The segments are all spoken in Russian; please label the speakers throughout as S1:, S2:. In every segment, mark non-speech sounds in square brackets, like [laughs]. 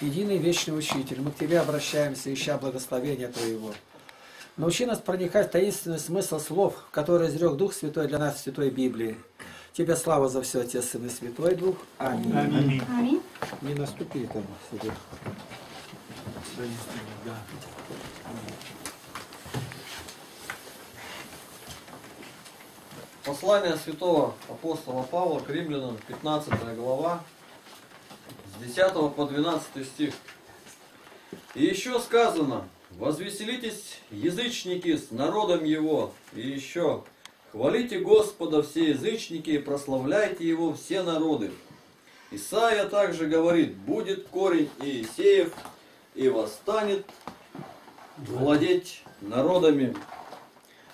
S1: единый вечный учитель, мы к Тебе обращаемся, ища благословения Твоего. Научи нас проникать в таинственный смысл слов, которые изрек Дух Святой для нас в Святой Библии. Тебе слава за все, Отец, Сын и Святой Дух. Аминь.
S2: Аминь.
S3: Аминь.
S1: Не наступи там.
S4: Послание святого апостола Павла к римлянам, 15 глава, с 10 по 12 стих. И еще сказано, возвеселитесь, язычники, с народом его, и еще, хвалите Господа все язычники, и прославляйте его все народы. Исаия также говорит, будет корень Иисеев, и восстанет владеть народами.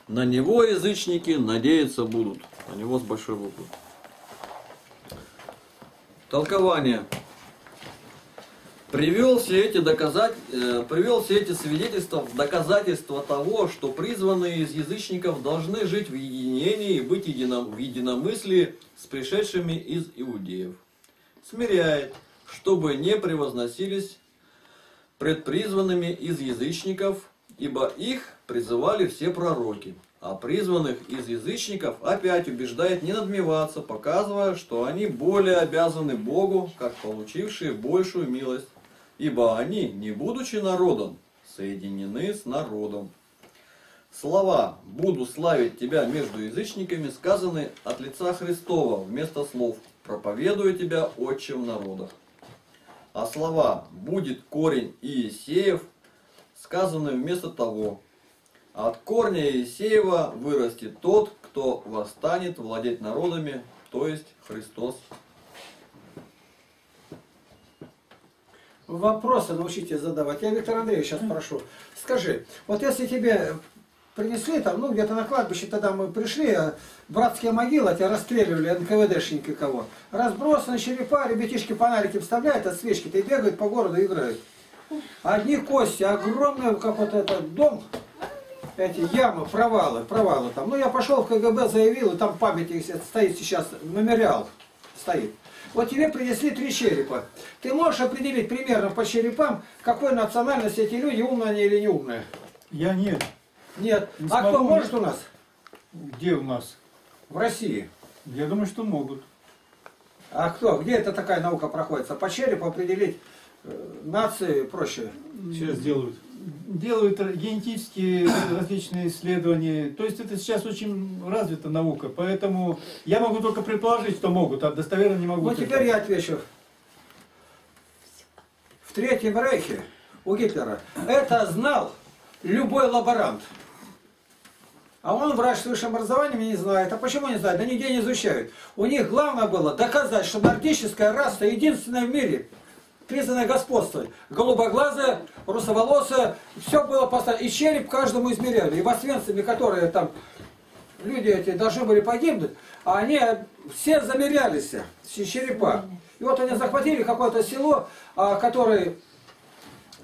S4: На него язычники надеяться будут. На него с большой буквы. Толкование. Привел все эти доказать, э, привел все эти свидетельства в доказательство того, что призванные из язычников должны жить в единении и быть едино, в единомыслии с пришедшими из иудеев. Смиряет, чтобы не превозносились пред призванными из язычников, ибо их призывали все пророки, а призванных из язычников опять убеждает не надмеваться, показывая, что они более обязаны Богу, как получившие большую милость, ибо они, не будучи народом, соединены с народом. Слова «буду славить тебя между язычниками» сказаны от лица Христова вместо слов «проповедую тебя отчим народах». А слова «будет корень Иисеев» сказаны вместо того от корня Иисеева вырастет тот, кто восстанет владеть народами, то есть Христос.
S1: Вопросы научите задавать. Я Виктор Андреевич сейчас прошу. Скажи, вот если тебе принесли там, ну где-то на кладбище тогда мы пришли, а братские могилы, тебя расстреливали НКВДшники кого. Разбросаны черепа, ребятишки фонарики вставляют от свечки, ты бегают по городу и играют. Одни кости, огромные, как вот этот дом, эти ямы, провалы, провалы там. Ну я пошел в КГБ, заявил, и там памятник стоит сейчас, мемориал стоит. Вот тебе принесли три черепа. Ты можешь определить примерно по черепам, какой национальности эти люди, умные они или не умные?
S2: Я нет.
S1: Нет.
S2: Не
S1: а кто может у нас?
S2: Где у нас?
S1: В России.
S2: Я думаю, что могут.
S1: А кто? Где эта такая наука проходится? По черепу определить э, нации проще.
S2: Сейчас делают. Делают генетические различные исследования. То есть это сейчас очень развита наука. Поэтому я могу только предположить, что могут, а достоверно не могу.
S1: Ну
S2: сказать.
S1: теперь я отвечу. В Третьем Рейхе у Гитлера это знал любой лаборант. А он врач с высшим образованием не знает. А почему не знает? Да нигде не изучают. У них главное было доказать, что нордическая раса единственная в мире, признанная господствовать. Голубоглазая, русоволосая, все было поставлено. И череп каждому измеряли. И в Освенциме, которые там, люди эти должны были погибнуть, а они все замерялись, все черепа. И вот они захватили какое-то село, а, который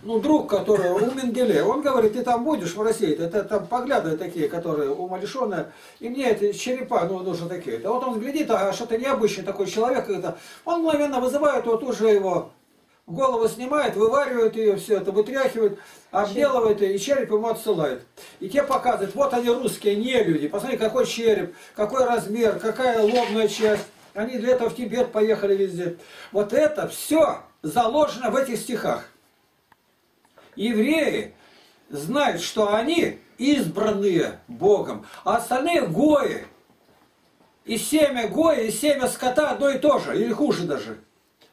S1: ну, друг, который у Менгеле, он говорит, ты там будешь в России, это там погляды такие, которые умалишенные, и мне эти черепа, ну, нужны такие. Да вот он глядит, а что-то необычный такой человек, это, он мгновенно вызывает, вот уже его голову снимает, вываривает ее, все это вытряхивает, обделывает ее, и череп ему отсылает. И те показывают, вот они русские, не люди, посмотри, какой череп, какой размер, какая лобная часть. Они для этого в Тибет поехали везде. Вот это все заложено в этих стихах евреи знают, что они избранные Богом, а остальные гои. И семя гоя, и семя скота одно и то же, или хуже даже.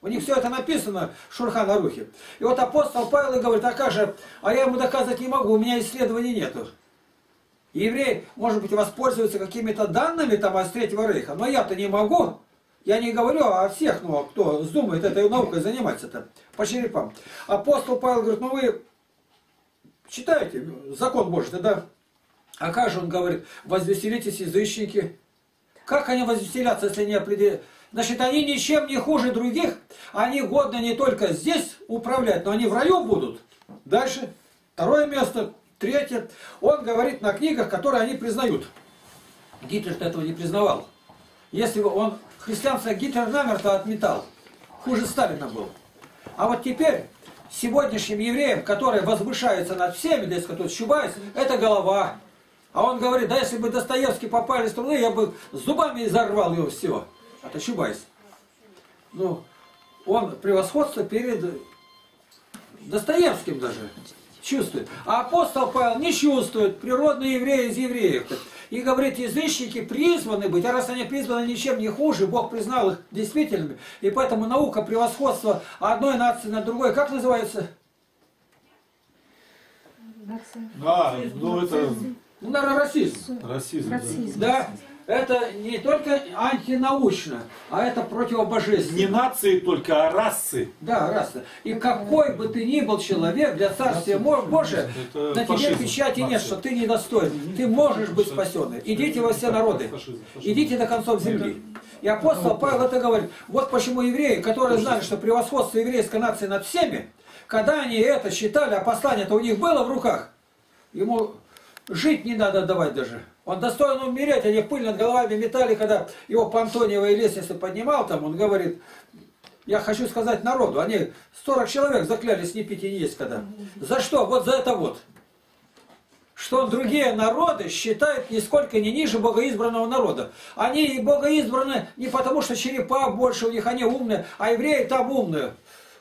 S1: У них все это написано в Шурхана Рухе. И вот апостол Павел говорит, а как же, а я ему доказать не могу, у меня исследований нету. Еврей, может быть, воспользуется какими-то данными там из Третьего Рейха, но я-то не могу. Я не говорю о всех, ну, кто вздумает этой наукой заниматься-то, по черепам. Апостол Павел говорит, ну вы читаете закон Божий, тогда, а как же он говорит, возвеселитесь язычники. Как они возвеселятся, если не определят? Значит, они ничем не хуже других, они годны не только здесь управлять, но они в раю будут. Дальше, второе место, третье. Он говорит на книгах, которые они признают. Гитлер этого не признавал. Если бы он христианство Гитлер намерто отметал, хуже Сталина был. А вот теперь сегодняшним евреям, которые возвышаются над всеми, здесь тут Чубайс, это голова. А он говорит, да если бы Достоевского попались труды, я бы зубами изорвал его все. Это Чубайс. Ну, он превосходство перед Достоевским даже чувствует. А апостол Павел не чувствует, природный еврей из евреев. И говорит, язычники призваны быть, а раз они призваны ничем не хуже, Бог признал их действительными. И поэтому наука превосходства одной нации над другой, как называется?
S2: А, ну это
S1: Ну, наверное, расизм.
S2: расизм. да.
S3: Расизм.
S1: Да, это не только антинаучно, а это противобожественно.
S5: Не нации только, а расы.
S1: Да, раса. И какой бы ты ни был человек, для Царствия Божия, на тебе
S5: фашизм.
S1: печати нет,
S5: Нация.
S1: что ты недостоин. Ты можешь быть спасенным. Идите во все народы. Идите до концов земли. И апостол Павел это говорит. Вот почему евреи, которые знали, что превосходство еврейской нации над всеми, когда они это считали, а послание-то у них было в руках, ему жить не надо давать даже. Он достоин умереть, они пыль над головами метали, когда его по Антониевой лестнице поднимал там, он говорит, я хочу сказать народу, они 40 человек заклялись не пить и не есть когда. За что? Вот за это вот. Что другие народы считает нисколько не ниже богоизбранного народа. Они и богоизбраны не потому, что черепа больше у них, они умные, а евреи там умные.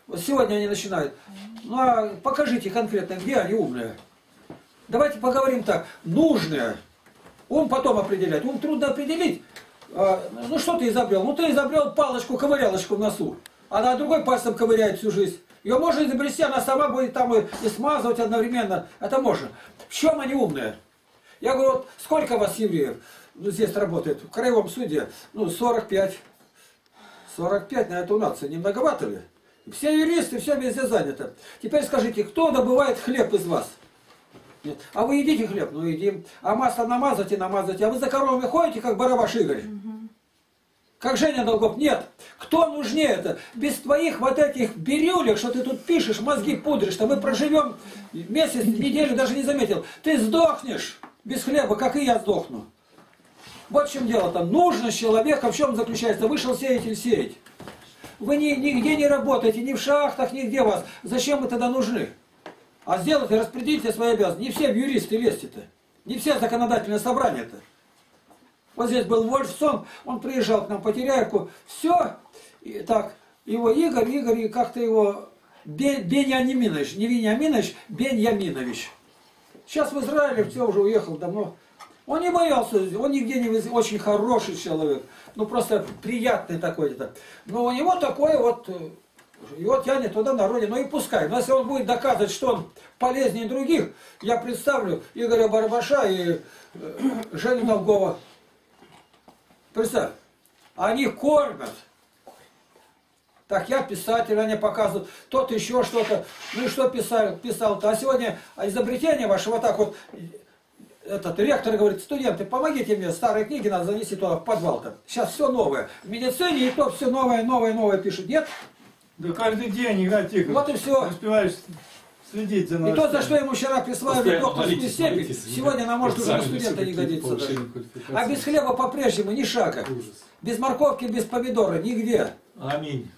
S1: Вот сегодня они начинают. Ну а покажите конкретно, где они умные. Давайте поговорим так. Нужные. Ум потом определять. Ум трудно определить. А, Ну что ты изобрел? Ну ты изобрел палочку-ковырялочку в носу. А на другой пальцем ковыряет всю жизнь. Ее можно изобрести, она сама будет там и, и смазывать одновременно. Это можно. В чем они умные? Я говорю, вот сколько вас евреев ну, здесь работает? В краевом суде, ну, 45. 45 на эту нацию. Не многовато ли? Все юристы, все везде занято. Теперь скажите, кто добывает хлеб из вас? Нет. А вы едите хлеб? Ну едим. А масло намазать и намазать. А вы за коровами ходите, как Барабаш Игорь? Как Женя Долгов? Нет. Кто нужнее это? Без твоих вот этих бирюлек, что ты тут пишешь, мозги пудришь, то мы проживем месяц, неделю, даже не заметил. Ты сдохнешь без хлеба, как и я сдохну. Вот в чем дело-то. Нужно человека, в чем заключается? Вышел сеятель сеять. Вы ни, нигде не работаете, ни в шахтах, нигде вас. Зачем вы тогда нужны? А сделайте, распределите свои обязанности. Не все в юристы лезьте-то. Не все законодательное собрание-то. Вот здесь был Вольфсон, он приезжал к нам по Теряевку. Все, и так, его Игорь, Игорь, и как-то его Бе- Беньяминович, не Вениаминович, Беньяминович. Сейчас в Израиле, все, уже уехал давно. Он не боялся, он нигде не выз- очень хороший человек, ну просто приятный такой-то. Но у него такое вот, э, его тянет туда на родину, ну и пускай. Но если он будет доказывать, что он полезнее других, я представлю Игоря Барбаша и э, [clears throat] Женю Долгова. Представь, они кормят. Так, я писатель, они показывают, тот еще что-то. Ну и что писал, писал-то? А сегодня изобретение ваше вот так вот, этот ректор говорит, студенты, помогите мне, старые книги надо занести туда в подвал-то. Сейчас все новое. В медицине и то все новое, новое, новое пишут. Нет?
S2: Да каждый день, Игнат Тихонович.
S1: Вот и все.
S2: Успеваешь следить за
S1: И
S2: новостями.
S1: то, за что ему вчера прислали
S5: Постоянно
S1: докторскую степень, сегодня нам может уже на студента не
S5: все
S1: годится даже. А без хлеба по-прежнему ни шага.
S5: Ужас.
S1: Без морковки, без помидора, нигде.
S5: Аминь.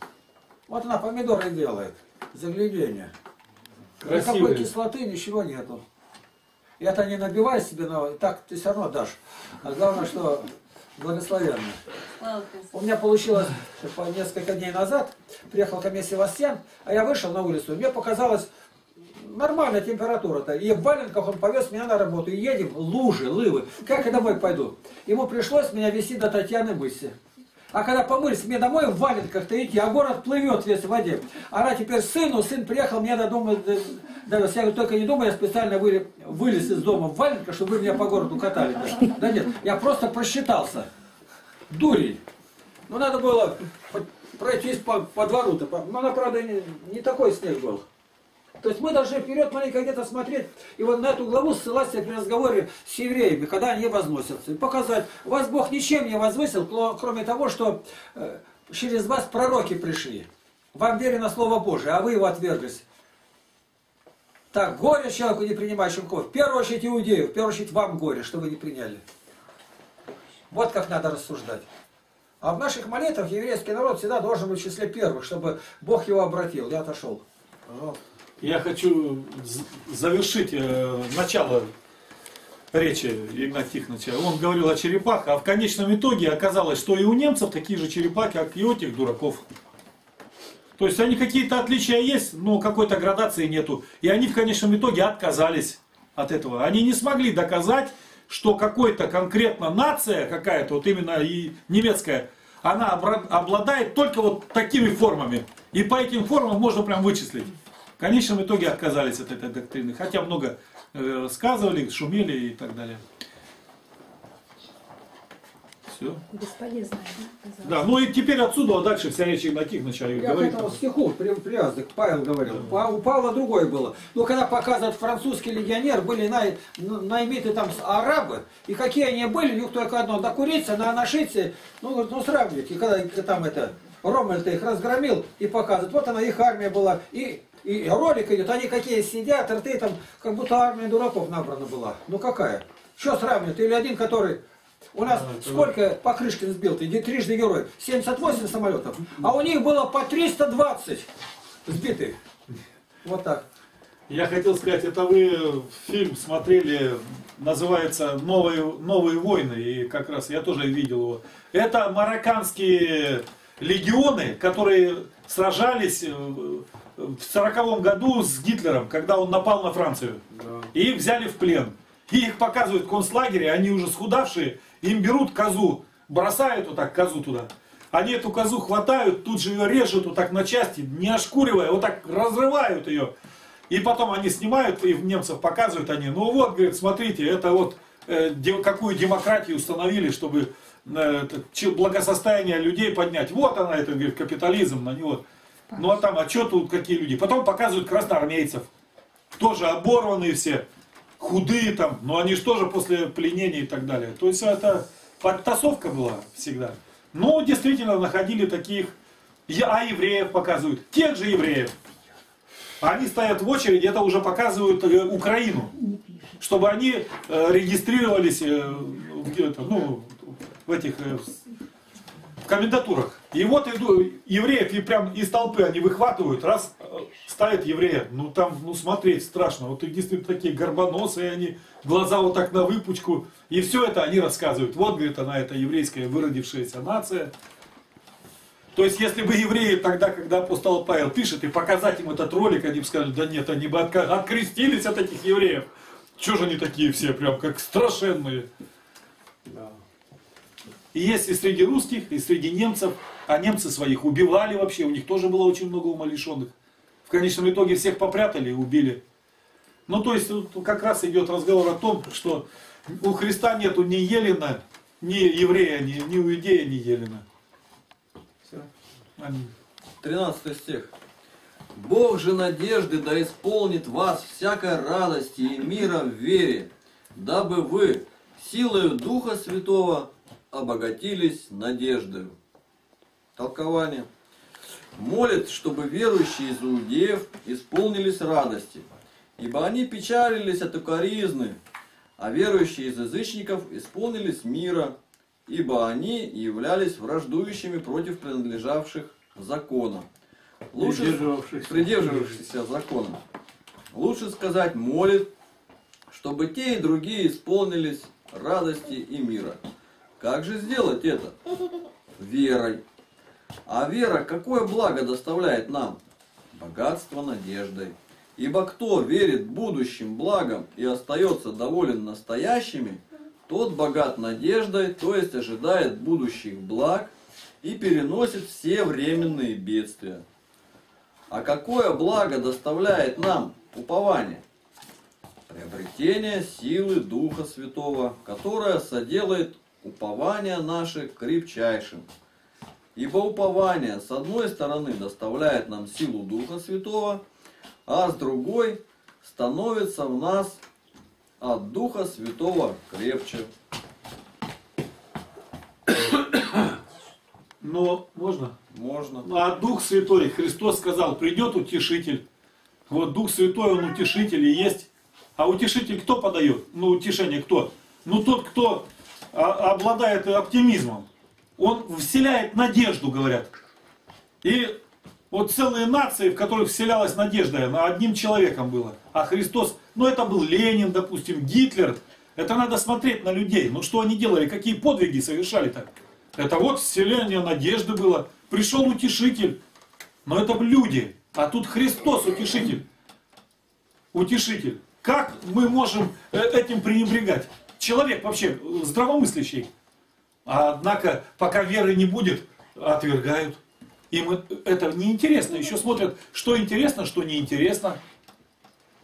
S1: Вот она помидоры делает. Заглядение. Никакой
S5: Красивые.
S1: кислоты, ничего нету. И это не набивай себе, но так ты все равно дашь. А главное, что благословенно. У меня получилось по несколько дней назад, приехал ко мне Севастьян, а я вышел на улицу, мне показалось нормальная температура-то. И в валенках он повез меня на работу. И едем, лужи, лывы. Как я домой пойду? Ему пришлось меня везти до Татьяны Мыси. А когда помылись, мне домой в валенках-то идти, а город плывет весь в воде. Она теперь сыну, сын приехал, мне до дома довез. Я говорю, только не думай, я специально выли- вылез из дома в валенках, чтобы вы меня по городу катали. Да, да нет, я просто просчитался. Дурень. Ну, надо было пройтись по, по двору-то. Но, она, правда, не, не такой снег был. То есть мы должны вперед маленько где-то смотреть и вот на эту главу ссылаться при разговоре с евреями, когда они возносятся. И показать, вас Бог ничем не возвысил, кроме того, что э, через вас пророки пришли. Вам верено Слово Божие, а вы его отверглись. Так, горе человеку, не принимающему кровь. В первую очередь иудею, в первую очередь вам горе, что вы не приняли. Вот как надо рассуждать. А в наших молитвах еврейский народ всегда должен быть в числе первых, чтобы Бог его обратил. Я отошел.
S5: Я хочу завершить э, начало речи Игната Тихоновича. Он говорил о черепахах, а в конечном итоге оказалось, что и у немцев такие же черепахи, как и у этих дураков. То есть они какие-то отличия есть, но какой-то градации нету. И они в конечном итоге отказались от этого. Они не смогли доказать, что какой-то конкретно нация какая-то, вот именно и немецкая, она обладает только вот такими формами. И по этим формам можно прям вычислить. В конечном итоге отказались от этой доктрины. Хотя много э, рассказывали, шумели и так далее. Все.
S3: Бесполезная, да?
S5: Да, ну и теперь отсюда а дальше вся речь Игнатих начали
S1: Я
S5: говорить.
S1: этому стиху при- привязан, к Павел говорил. А у Павла другое было. Ну, когда показывают французский легионер, были най, ну, наймиты там арабы, и какие они были, у них только одно, докуриться, на нашиться, ну, говорит, ну, сравнивайте. И когда там это, Ромель-то их разгромил и показывает, вот она, их армия была, и, и ролик идет, они какие сидят, рты там, как будто армия дураков набрана была. Ну, какая? Что сравнивать? Или один, который у нас сколько Покрышкин сбил? Ты трижды герой. 78 самолетов. А у них было по 320 сбитых. Вот так.
S5: Я хотел сказать, это вы фильм смотрели, называется «Новые, Новые войны», и как раз я тоже видел его. Это марокканские легионы, которые сражались э, в сороковом году с Гитлером, когда он напал на Францию. И их взяли в плен. И их показывают в концлагере, они уже схудавшие, им берут козу, бросают вот так козу туда. Они эту козу хватают, тут же ее режут вот так на части, не ошкуривая, вот так разрывают ее. И потом они снимают, и в немцев показывают они, ну вот, говорит, смотрите, это вот э, какую демократию установили, чтобы э, благосостояние людей поднять. Вот она, это, говорит, капитализм на него. Ну а там, а что тут какие люди? Потом показывают красноармейцев, тоже оборванные все, худые там, но они же тоже после пленения и так далее. То есть это подтасовка была всегда. Но действительно находили таких, а евреев показывают, тех же евреев. Они стоят в очереди, это уже показывают э, Украину, чтобы они э, регистрировались э, в, ну, в этих в комендатурах. И вот иду, евреев и прям из толпы они выхватывают, раз э, ставят еврея. Ну там, ну смотреть страшно. Вот их действительно такие горбоносые они, глаза вот так на выпучку. И все это они рассказывают. Вот, говорит, она, это еврейская выродившаяся нация. То есть, если бы евреи тогда, когда апостол Павел пишет, и показать им этот ролик, они бы сказали, да нет, они бы открестились от этих евреев. Чего же они такие все, прям как страшенные. И есть и среди русских, и среди немцев. А немцы своих убивали вообще, у них тоже было очень много умалишенных. В конечном итоге всех попрятали и убили. Ну, то есть, как раз идет разговор о том, что у Христа нету ни Елена, ни еврея, ни, ни иудея, ни Елена.
S1: Всё.
S5: Аминь.
S4: 13 стих. Бог же надежды да исполнит вас всякой радости и мира в вере, дабы вы силою Духа Святого обогатились надеждою. Толкование. Молит, чтобы верующие из иудеев исполнились радости, ибо они печалились от укоризны, а верующие из язычников исполнились мира, ибо они являлись враждующими против принадлежавших закона. Лучше
S2: Придерживавшихся.
S4: придерживавшихся закона. Лучше сказать молит, чтобы те и другие исполнились радости и мира. Как же сделать это? Верой. А вера какое благо доставляет нам? Богатство надеждой. Ибо кто верит будущим благам и остается доволен настоящими, тот богат надеждой, то есть ожидает будущих благ и переносит все временные бедствия. А какое благо доставляет нам упование? Приобретение силы Духа Святого, которое соделает упование наше крепчайшим. Ибо упование с одной стороны доставляет нам силу Духа Святого, а с другой становится в нас от Духа Святого крепче.
S5: Но можно?
S4: Можно.
S5: А Дух Святой, Христос сказал, придет утешитель. Вот Дух Святой, Он утешитель и есть. А утешитель кто подает? Ну, утешение кто? Ну, тот, кто обладает оптимизмом. Он вселяет надежду, говорят. И Вот целые нации, в которых вселялась надежда, на одним человеком было. А Христос, ну это был Ленин, допустим, Гитлер. Это надо смотреть на людей. Ну что они делали, какие подвиги совершали так. Это вот вселение надежды было. Пришел утешитель. Но это люди. А тут Христос утешитель. Утешитель. Как мы можем э, этим пренебрегать? Человек вообще э, здравомыслящий. Однако, пока веры не будет, отвергают. Им это неинтересно. Еще смотрят, что интересно, что неинтересно.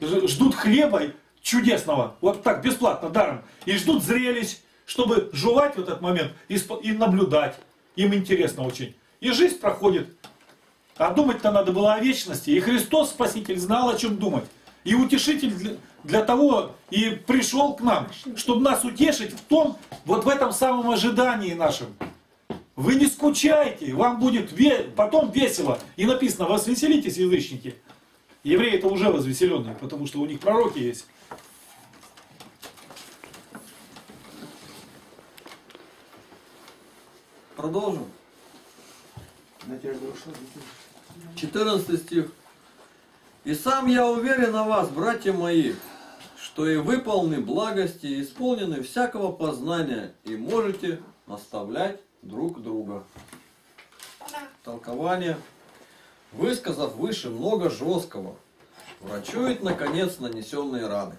S5: Ждут хлеба чудесного, вот так, бесплатно, даром. И ждут зрелищ, чтобы жевать в этот момент и наблюдать. Им интересно очень. И жизнь проходит. А думать-то надо было о вечности. И Христос, Спаситель, знал, о чем думать. И утешитель для, того и пришел к нам, чтобы нас утешить в том, вот в этом самом ожидании нашем. Вы не скучайте, вам будет ве потом весело. И написано, возвеселитесь, язычники. Евреи это уже возвеселенные, потому что у них пророки есть.
S4: Продолжим. 14 стих. «И сам я уверен о вас, братья мои, что и вы благости, и исполнены всякого познания, и можете наставлять друг друга». Толкование. Высказав выше много жесткого, врачует, наконец, нанесенные раны.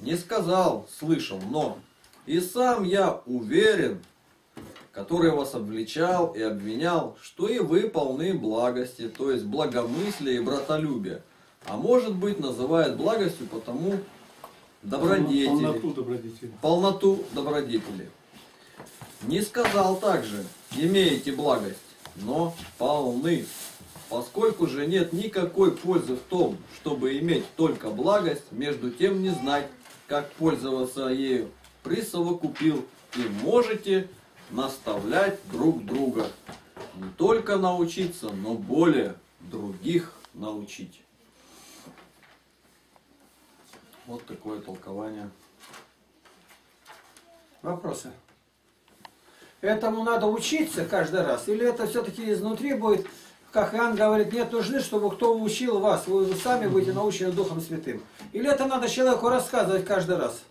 S4: Не сказал, слышал, но и сам я уверен, который вас обличал и обвинял, что и вы полны благости, то есть благомыслия и братолюбия. А может быть, называет благостью потому добродетели.
S2: Полноту добродетели.
S4: Полноту добродетели. Не сказал также, имеете благость, но полны. Поскольку же нет никакой пользы в том, чтобы иметь только благость, между тем не знать, как пользоваться ею, присовокупил и можете наставлять друг друга. Не только научиться, но более других научить. Вот такое толкование.
S1: Вопросы? Этому надо учиться каждый раз? Или это все-таки изнутри будет, как Иоанн говорит, нет нужды, чтобы кто учил вас, вы сами будете научены Духом Святым? Или это надо человеку рассказывать каждый раз?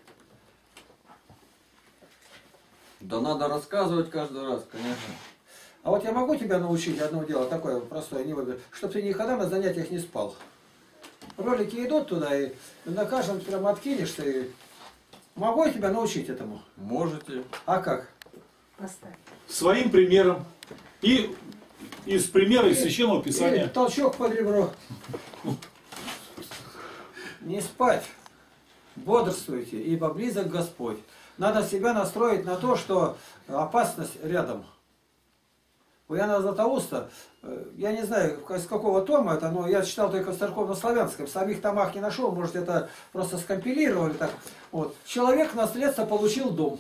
S4: Да надо рассказывать каждый раз, конечно.
S1: А вот я могу тебя научить одно дело, такое простое, не выгодно, чтобы ты никогда на занятиях не спал. Ролики идут туда, и на каждом прям откинешься, и могу я тебя научить этому?
S4: Можете.
S1: А как?
S3: Поставь.
S5: Своим примером. И из примера из Священного
S1: И
S5: Писания.
S1: толчок под ребро. Не спать. Бодрствуйте, ибо близок Господь. Надо себя настроить на то, что опасность рядом. У Яна Златоуста, э, я не знаю, с какого тома это, но я читал только в церковно-славянском, самих томах не нашел, может это просто скомпилировали так. Вот. Человек наследство получил дом.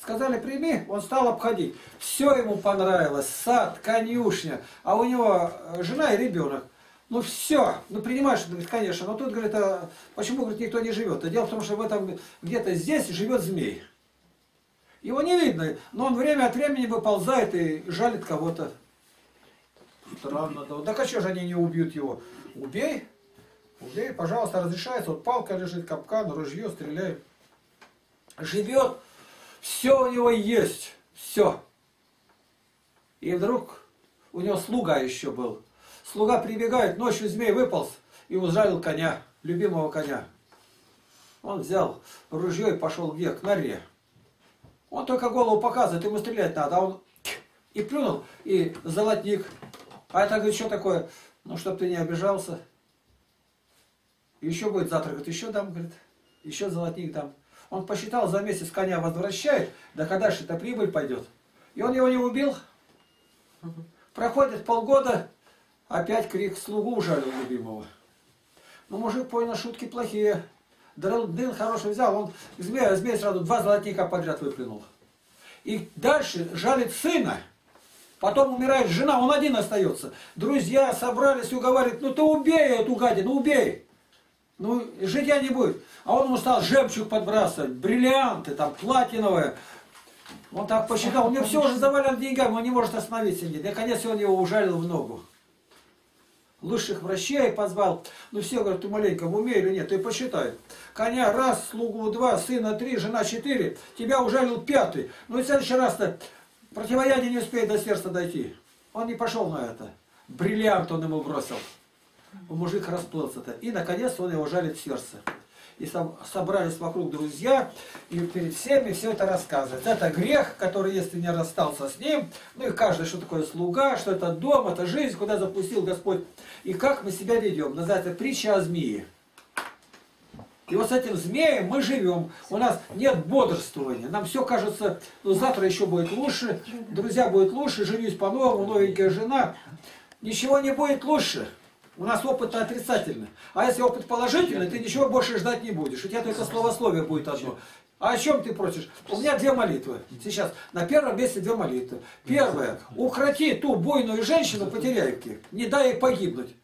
S1: Сказали, прими, он стал обходить. Все ему понравилось, сад, конюшня, а у него э, жена и ребенок. Ну все, ну принимаешь, говорит, конечно, но тут, говорит, а почему, говорит, никто не живет? А дело в том, что в этом, где-то здесь живет змей. Его не видно, но он время от времени выползает и жалит кого-то. Странно, да. А что же они не убьют его? Убей, убей, пожалуйста, разрешается. Вот палка лежит, капкан, ружье, стреляй. Живет, все у него есть, все. И вдруг у него слуга еще был. Слуга прибегает, ночью змей выполз и ужалил коня, любимого коня. Он взял ружье и пошел где? К норе. Он только голову показывает, ему стрелять надо, а он и плюнул, и золотник. А это, говорит, что такое? Ну, чтоб ты не обижался. Еще будет завтра, говорит, еще дам, говорит, еще золотник дам. Он посчитал, за месяц коня возвращает, да когда же эта прибыль пойдет. И он его не убил. Проходит полгода, опять крик слугу ужалил любимого. Ну, мужик понял, шутки плохие. Дын хороший взял, он змея, змей сразу два золотника подряд выплюнул. И дальше жалит сына. Потом умирает жена, он один остается. Друзья собрались и уговаривают, ну ты убей эту гадину, убей. Ну, житья не будет. А он ему стал жемчуг подбрасывать, бриллианты, там, платиновые. Он так посчитал, у него все уже завалено деньгами, он не может остановиться. Наконец он его ужалил в ногу. Лучших врачей позвал. Ну все говорят, ты маленько в уме или нет? Ты посчитай. Коня раз, слугу два, сына три, жена четыре. Тебя ужалил пятый. Ну и в следующий раз-то противоядие не успеет до сердца дойти. Он не пошел на это. Бриллиант он ему бросил. Мужик расплылся-то. И наконец он его жалит в сердце и соб- собрались вокруг друзья, и перед всеми все это рассказывает. Это грех, который, если не расстался с ним, ну и каждый, что такое слуга, что это дом, это жизнь, куда запустил Господь, и как мы себя ведем. Называется притча о змее. И вот с этим змеем мы живем. У нас нет бодрствования. Нам все кажется, ну завтра еще будет лучше, друзья будет лучше, женюсь по-новому, новенькая жена. Ничего не будет лучше. У нас опыт отрицательный. А если опыт положительный, ты ничего больше ждать не будешь. У тебя только словословие будет одно. А о чем ты просишь? У меня две молитвы. Сейчас на первом месте две молитвы. Первая. Укроти ту бойную женщину по Теряевке. Не дай ей погибнуть.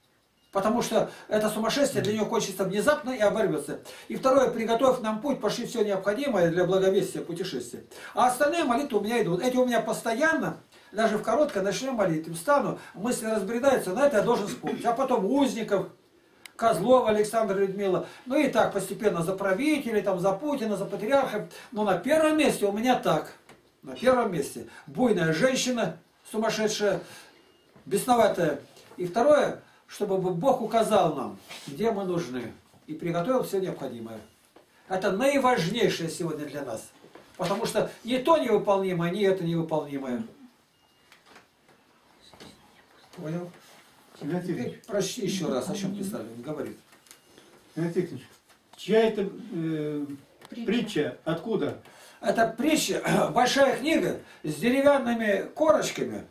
S1: Потому что это сумасшествие для нее кончится внезапно и оборвется. И второе, приготовь нам путь, пошли все необходимое для благовестия путешествия. А остальные молитвы у меня идут. Эти у меня постоянно, даже в короткой ночной молитве встану, мысли разбредаются, на это я должен вспомнить. А потом узников, Козлова Александра Людмила. Ну и так постепенно за правителей, там, за Путина, за патриарха. Но на первом месте у меня так. На первом месте. Буйная женщина, сумасшедшая, бесноватая. И второе, чтобы Бог указал нам, где мы нужны. И приготовил все необходимое. Это наиважнейшее сегодня для нас. Потому что ни то невыполнимое, ни это невыполнимое. Понял?
S2: Тихонович,
S1: Теперь прочти еще раз, о чем писали. Он говорит.
S2: Иван Тихонович, чья это э, притча? Откуда?
S1: Это притча, [clears throat] большая книга с деревянными корочками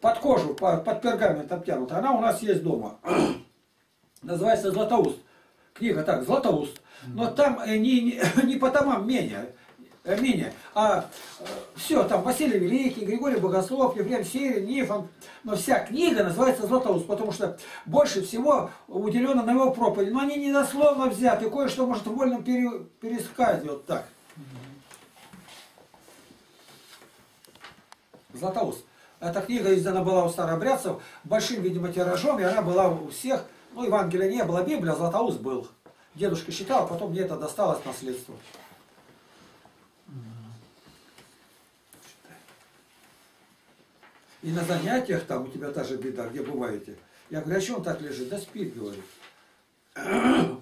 S1: под кожу, по- под пергамент обтянута. Она у нас есть дома. [clears throat] Называется «Златоуст». Книга так, «Златоуст». Но там э, не, не, [clears throat] не по томам менее, э, менее, а все, там Василий Великий, Григорий Богослов, Ефрем Сирин, Нифон. Но вся книга называется «Златоуст», потому что больше всего уделено на его проповеди. Но они не дословно взяты, кое-что может в вольном пере, пересказе, вот так. Златоуст. Эта книга издана была у старообрядцев большим, видимо, тиражом, и она была у всех. Ну, Евангелия не было, Библия, а Златоуст был. Дедушка читал, а потом мне это досталось наследство. И на занятиях там у тебя та же беда, где бываете. Я говорю, а что он так лежит? Да спит, говорит. [clears throat]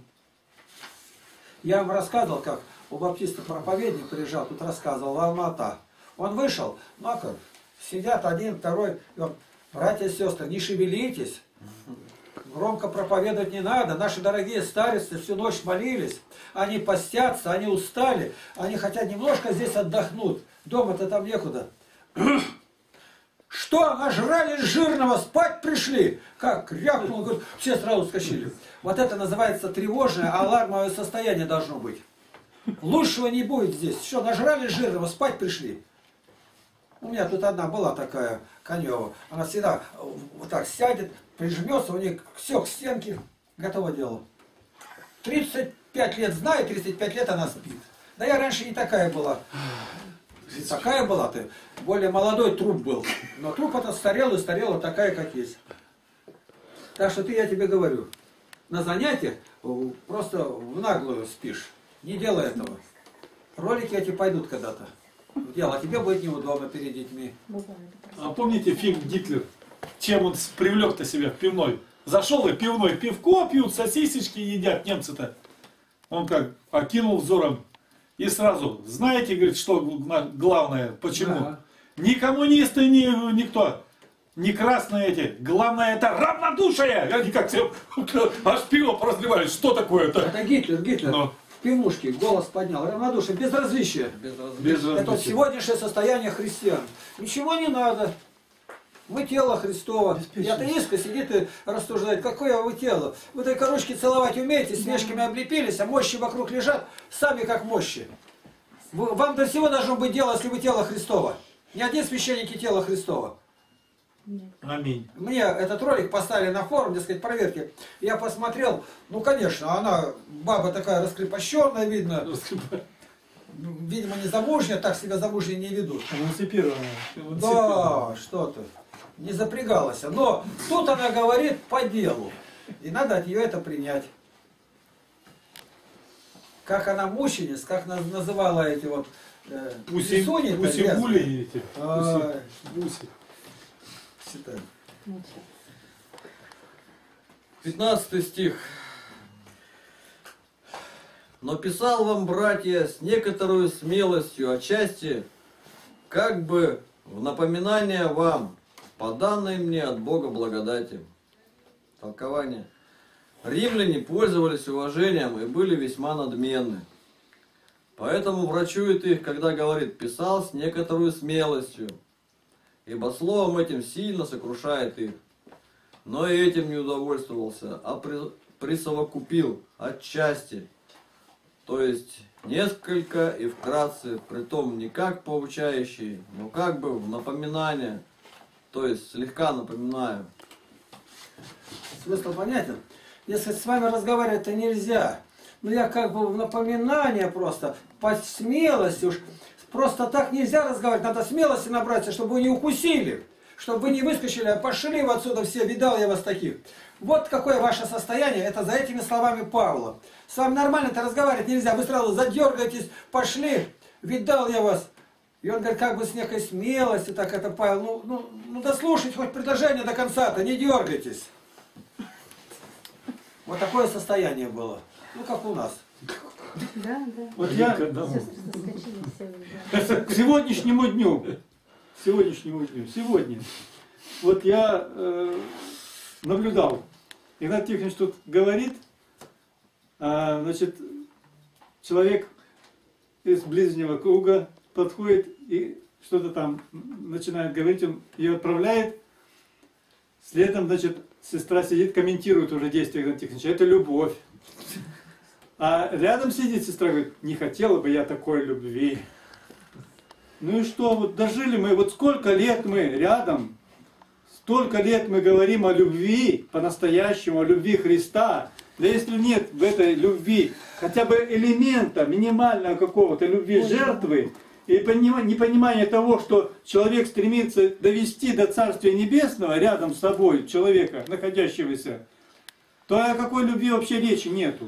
S1: Я вам рассказывал, как у баптиста проповедник приезжал, тут рассказывал, Алмата. Он вышел, ну а как, сидят один, второй, и он, братья и сестры, не шевелитесь, громко проповедовать не надо, наши дорогие старицы всю ночь молились, они постятся, они устали, они хотят немножко здесь отдохнуть, дома-то там некуда. [clears throat] Что, нажрали жирного, спать пришли? Как рявкнул, говорит, все сразу скочили. Вот это называется тревожное, алармовое состояние должно быть. Лучшего не будет здесь. Что, нажрали жирного, спать пришли? У меня тут одна была такая, Конева. Она всегда вот так сядет, прижмется, у нее все к стенке, готово дело. 35 лет знаю, 35 лет она спит. Да я раньше не такая была. Такая была ты. Более молодой труп был. Но труп этот старел и старела такая, как есть. Так что ты, я тебе говорю, на занятиях э, просто в наглую спишь. Не делай этого. Ролики эти пойдут когда-то. дело, а тебе будет неудобно перед детьми.
S5: А помните фильм «Гитлер»? Чем он привлек-то себя в пивной? Зашел и пивной пивко пьют, сосисечки едят немцы-то. Он как окинул взором и сразу, знаете, говорит, что главное, почему?
S1: Ага.
S5: Ни коммунисты, ни никто. Не красные эти. Главное это равнодушие. Они как все [laughs] аж пиво поразливались. Что такое это?
S1: Это Гитлер, Гитлер.
S5: Ну.
S1: В пивнушке голос поднял. Равнодушие, безразличие.
S4: Безразличие.
S5: Без
S1: Это вот сегодняшнее состояние христиан. Ничего не надо. Мы тело Христово. И атеистка сидит и рассуждает, какое вы тело. Вы только ручки целовать умеете, с мешками облепились, а мощи вокруг лежат, сами как мощи. Вы- вам до всего должно быть дело, если вы тело Христово. Ни один священники тело Христова.
S5: Аминь.
S1: Мне этот ролик поставили на форум, дескать, проверки. Я посмотрел, ну, конечно, она, баба такая раскрепощенная, видно. видимо, не замужняя, так себя замужние не ведут.
S2: Эмансипированная.
S1: Да, что ты, не запрягалась. Но тут она говорит по делу. И надо от нее это принять. Как она мучениц, как наз- называла эти вот э,
S5: Уси,
S1: писюни-то
S5: уси
S1: грязные.
S5: гули эти.
S1: Ай,
S5: Уси.
S1: считай.
S4: 15 стих. Но писал вам, братья, с некоторой смелостью, отчасти, как бы в напоминание вам, по данной мне от Бога благодати. Толкование. Римляне пользовались уважением и были весьма надменны. Поэтому врачует их, когда говорит, писал с некоторой смелостью, ибо словом этим сильно сокрушает их. Но и этим не удовольствовался, а при- присовокупил отчасти, то есть несколько и вкратце, притом не как поучающий, но как бы в напоминание, то есть слегка напоминаю.
S1: Смысл понятен? Если с вами разговаривать-то нельзя. Ну я как бы напоминание просто, по смелости уж. Просто так нельзя разговаривать, надо смелости набраться, чтобы вы не укусили. Чтобы вы не выскочили, а пошли вы отсюда все, видал я вас таких. Вот какое ваше состояние, это за этими словами Павла. С вами нормально-то разговаривать нельзя, вы сразу задергаетесь, пошли, видал я вас. И он говорит, как бы с некой смелостью, так это Павел, ну, ну, ну дослушайте хоть предложение до конца-то, не дергайтесь. Вот такое состояние было. Ну, как у нас.
S3: Да, да.
S2: Вот я
S3: Сестры заскочили все.
S2: к сегодняшнему дню, к сегодняшнему дню, сегодня, вот я э, наблюдал, Игнат Тихонович тут говорит, а, значит, человек из ближнего круга подходит и что-то там начинает говорить, он ее отправляет, следом, значит, сестра сидит, комментирует уже действия Игната Тихоновича, это любовь. А рядом сидит сестра, говорит, не хотела бы я такой любви. Ну и что, вот дожили мы, вот сколько лет мы рядом, столько лет мы говорим о любви по-настоящему, о любви Христа. Да если нет в этой любви хотя бы элемента минимального какого-то любви жертвы, и понима- непонимание того, что человек стремится довести до Царствия Небесного рядом с собой человека, находящегося, то о какой любви вообще речи нету.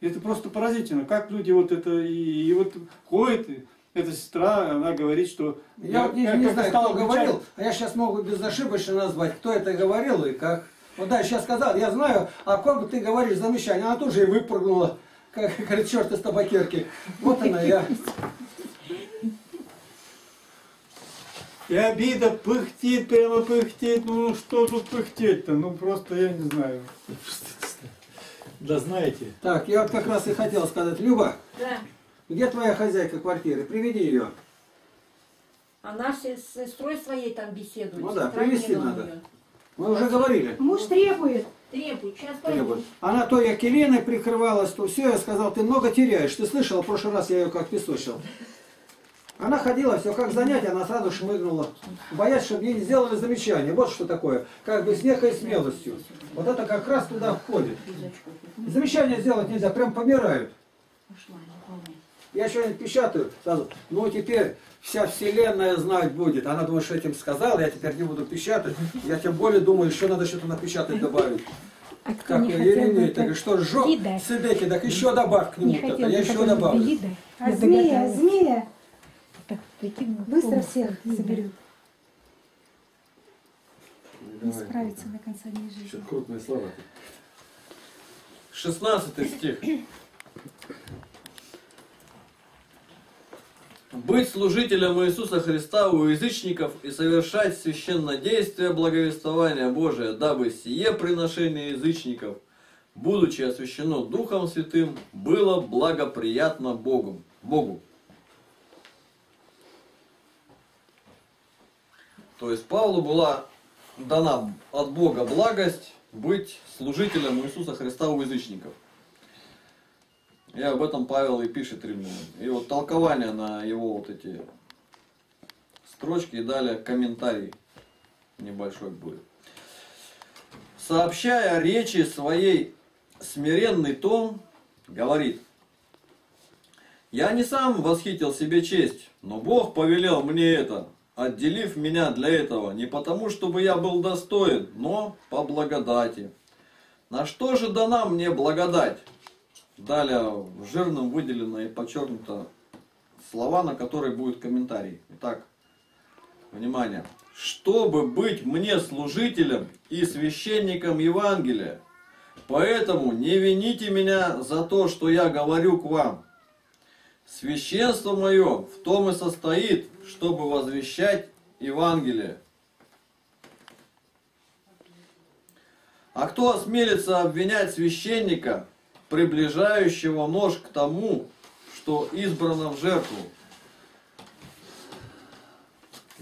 S2: Это просто поразительно, как люди вот это, и, и вот ходит, и эта сестра, она говорит, что...
S1: Я вот не,
S2: как-
S1: не
S2: как
S1: знаю,
S2: стала
S1: кто
S2: включать-
S1: говорил, а я сейчас могу безошибочно назвать, кто это говорил и как. Вот да, сейчас сказал, я знаю, о ком ты говоришь замечание. Она тут же и выпрыгнула, как говорит, черт из табакерки. Вот она я.
S2: И обида пыхтит, прямо пыхтит, ну что тут пыхтеть-то, ну просто я не знаю. [laughs]
S5: Да знаете,
S1: Так, я вот как раз и хотел сказать, Люба,
S3: Да.
S1: где твоя хозяйка квартиры? Приведи ее.
S6: Она с с сестрой своей там беседует.
S1: Ну да,
S6: сестра
S1: привести
S6: Нина у
S1: надо.
S6: неё.
S1: Мы уже говорили.
S3: Муж требует.
S6: Требует, сейчас
S1: Требует.
S6: пойду.
S1: Она то Якелиной прикрывалась, то все, я сказал, ты много теряешь. Ты слышала, в прошлый раз я ее как песочил. Она ходила, все как занятие, она сразу шмыгнула. Боясь, чтобы ей не сделали замечание. Вот что такое. Как бы с некой смелостью. Вот это как раз туда входит. Замечание сделать нельзя, прям помирают.
S6: Не.
S1: Я что-нибудь печатаю, сразу, ну теперь вся вселенная знать будет. Она думает, что этим сказал, я теперь не буду печатать. Я тем более думаю, еще надо что-то напечатать добавить.
S3: А кто
S1: Как
S3: не бы
S1: Еремей,
S3: это
S1: так что
S3: видать?
S1: Сидеки, так еще добавь к
S3: Не
S1: нему,
S3: хотел
S1: я еще добавлю.
S3: видать.
S7: А змея, змея,
S3: Так, прикинь,
S7: быстро
S3: полностью
S7: всех
S3: видно.
S7: заберет.
S3: Не справится до конца дней жизни.
S1: крупные слова.
S4: 16 стих. Быть служителем Иисуса Христа у язычников и совершать священнодействие благовествования Божия, дабы сие приношение язычников, будучи освящено Духом Святым, было благоприятно Богу. Богу. То есть Павлу была дана от Бога благость быть служителем Иисуса Христа у язычников. И об этом Павел и пишет римлянам. И вот толкование на его вот эти строчки и далее комментарий небольшой будет. Сообщая речи своей смиренный тон, говорит, Я не сам восхитил себе честь, но Бог повелел мне это, отделив меня для этого, не потому, чтобы я был достоин, но по благодати. На что же дана мне благодать? Далее жирным выделено и подчеркнуто слова, на которые будет комментарий. Итак, внимание. Чтобы быть мне служителем и священником Евангелия, поэтому не вините меня за то, что я говорю к вам. Священство мое в том и состоит, чтобы возвещать Евангелие. А кто осмелится обвинять священника, приближающего нож к тому, что избрано в жертву?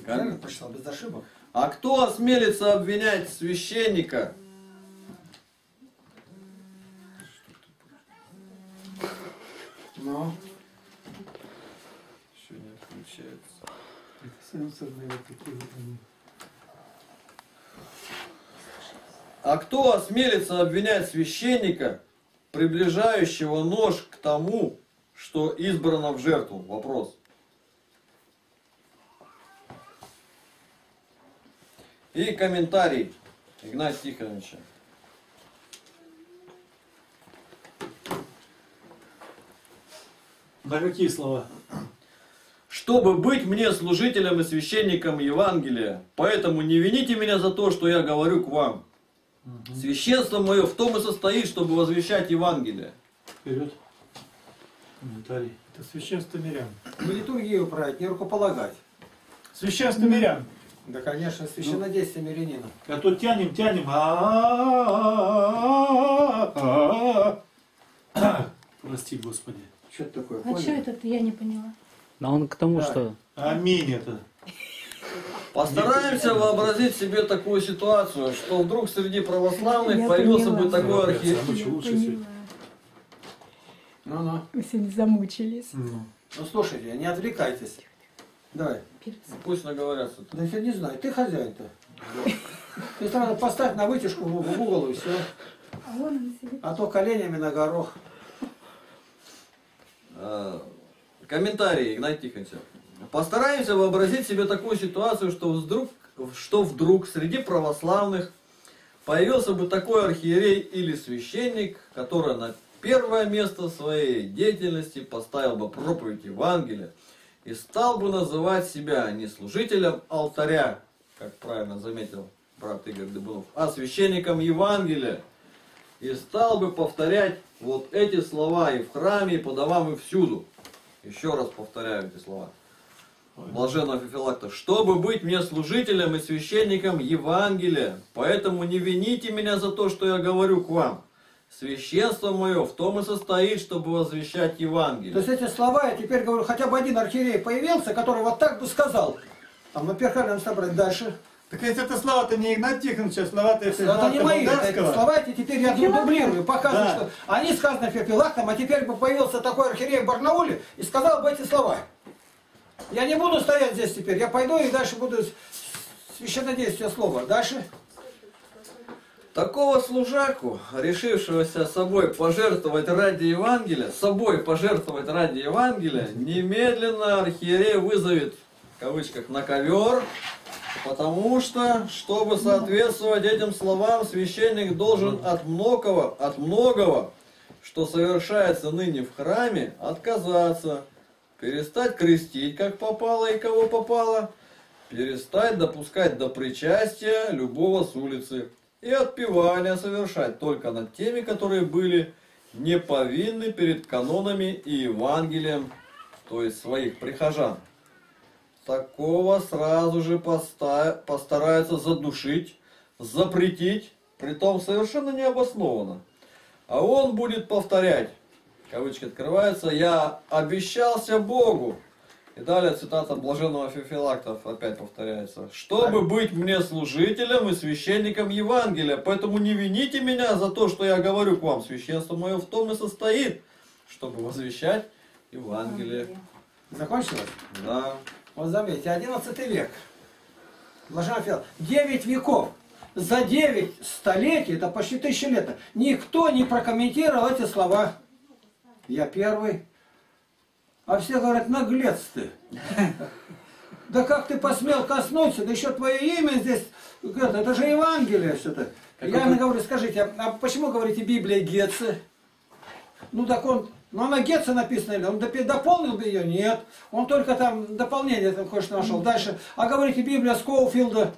S1: Правильно прочитал, без ошибок?
S4: А кто осмелится обвинять священника?
S1: Ну,
S4: не отключается.
S2: Это сенсорные вот такие вот они.
S4: А кто осмелится обвинять священника, приближающего нож к тому, что избрано в жертву? Вопрос. И комментарий Игнатия Тихоновича.
S5: На какие слова?
S4: Чтобы быть мне служителем и священником Евангелия, поэтому не вините меня за то, что я говорю к вам. Священство мое в том и состоит, чтобы возвещать Евангелие.
S5: Вперед. Комментарий.
S2: Это священство мирян.
S1: не литургию править, не рукополагать.
S5: Священство мирян.
S1: Да, конечно, священнодействие мирянина.
S5: А то тянем, тянем. Прости, Господи.
S1: Что это такое?
S3: А что это я не поняла?
S7: А он к тому,
S1: Да.
S7: что
S5: Аминь это.
S4: Постараемся вообразить себе такую ситуацию, что вдруг среди православных
S3: Я
S4: появился
S3: поняла.
S4: бы такой архиерей.
S1: Ну-ну.
S3: Вы сегодня замучились.
S5: Ну.
S1: Ну, слушайте, не отвлекайтесь. Давай.
S4: Пусть наговорятся.
S1: Да я не знаю, ты хозяин-то. [laughs] Ты сразу поставь на вытяжку в угол и все.
S3: А.
S1: А то коленями на горох.
S4: Комментарий, Игнатий Тихонович. Постараемся вообразить себе такую ситуацию, что вдруг, что вдруг среди православных появился бы такой архиерей или священник, который на первое место своей деятельности поставил бы проповедь Евангелия и стал бы называть себя не служителем алтаря, как правильно заметил брат Игорь Дыбунов, а священником Евангелия. И стал бы повторять вот эти слова и в храме, и по домам, и всюду. Еще раз повторяю эти слова. Блаженного Феофилакта. Чтобы быть мне служителем и священником Евангелия, поэтому не вините меня за то, что я говорю к вам. Священство мое в том и состоит, чтобы возвещать
S1: То
S4: Евангелие.
S1: есть эти слова, я теперь говорю, хотя бы один архиерей появился, который вот так бы сказал. Там на Перхальном собрать дальше.
S2: Так ведь это слова-то не Игнат Тихонович, а слова-то это
S1: Это не мои, это слова эти теперь я дублирую, показываю,
S2: Да.
S1: что они сказаны Феофилактом, а теперь бы появился такой архиерей в Барнауле и сказал бы эти слова. Я не буду стоять здесь теперь, я пойду и дальше буду священнодействие слова. Дальше.
S4: Такого служаку, решившегося собой пожертвовать ради Евангелия, собой пожертвовать ради Евангелия, немедленно архиерей вызовет, в кавычках, на ковер, потому что, чтобы соответствовать этим словам, священник должен от многого, от многого, что совершается ныне в храме, отказаться, перестать крестить, как попало и кого попало, перестать допускать до причастия любого с улицы и отпевания совершать только над теми, которые были не повинны перед канонами и Евангелием, то есть своих прихожан. Такого сразу же поста- постараются задушить, запретить, притом совершенно необоснованно. А он будет повторять, кавычки открываются, «Я обещался Богу». И далее цитата блаженного Феофилакта опять повторяется. «Чтобы быть мне служителем и священником Евангелия, поэтому не вините меня за то, что я говорю к вам. Священство мое в том и состоит, чтобы возвещать Евангелие».
S1: Закончилось?
S4: Да.
S1: Вот заметьте, 11 век. Блаженный Феофил. 9 веков. За 9 столетий, это почти тысячи лет, никто не прокомментировал эти слова. Я первый. А все говорят, наглец ты. [laughs] Да как ты посмел коснуться, да еще твое имя здесь, это, это же Евангелие все-то. Я говорю, скажите, а, а почему говорите Библия Гетце? Ну так он, ну она Гетце написана, или он дополнил бы ее? Нет. Он только там дополнение там кое-что нашел. Дальше, а говорите Библия Скоуфилда.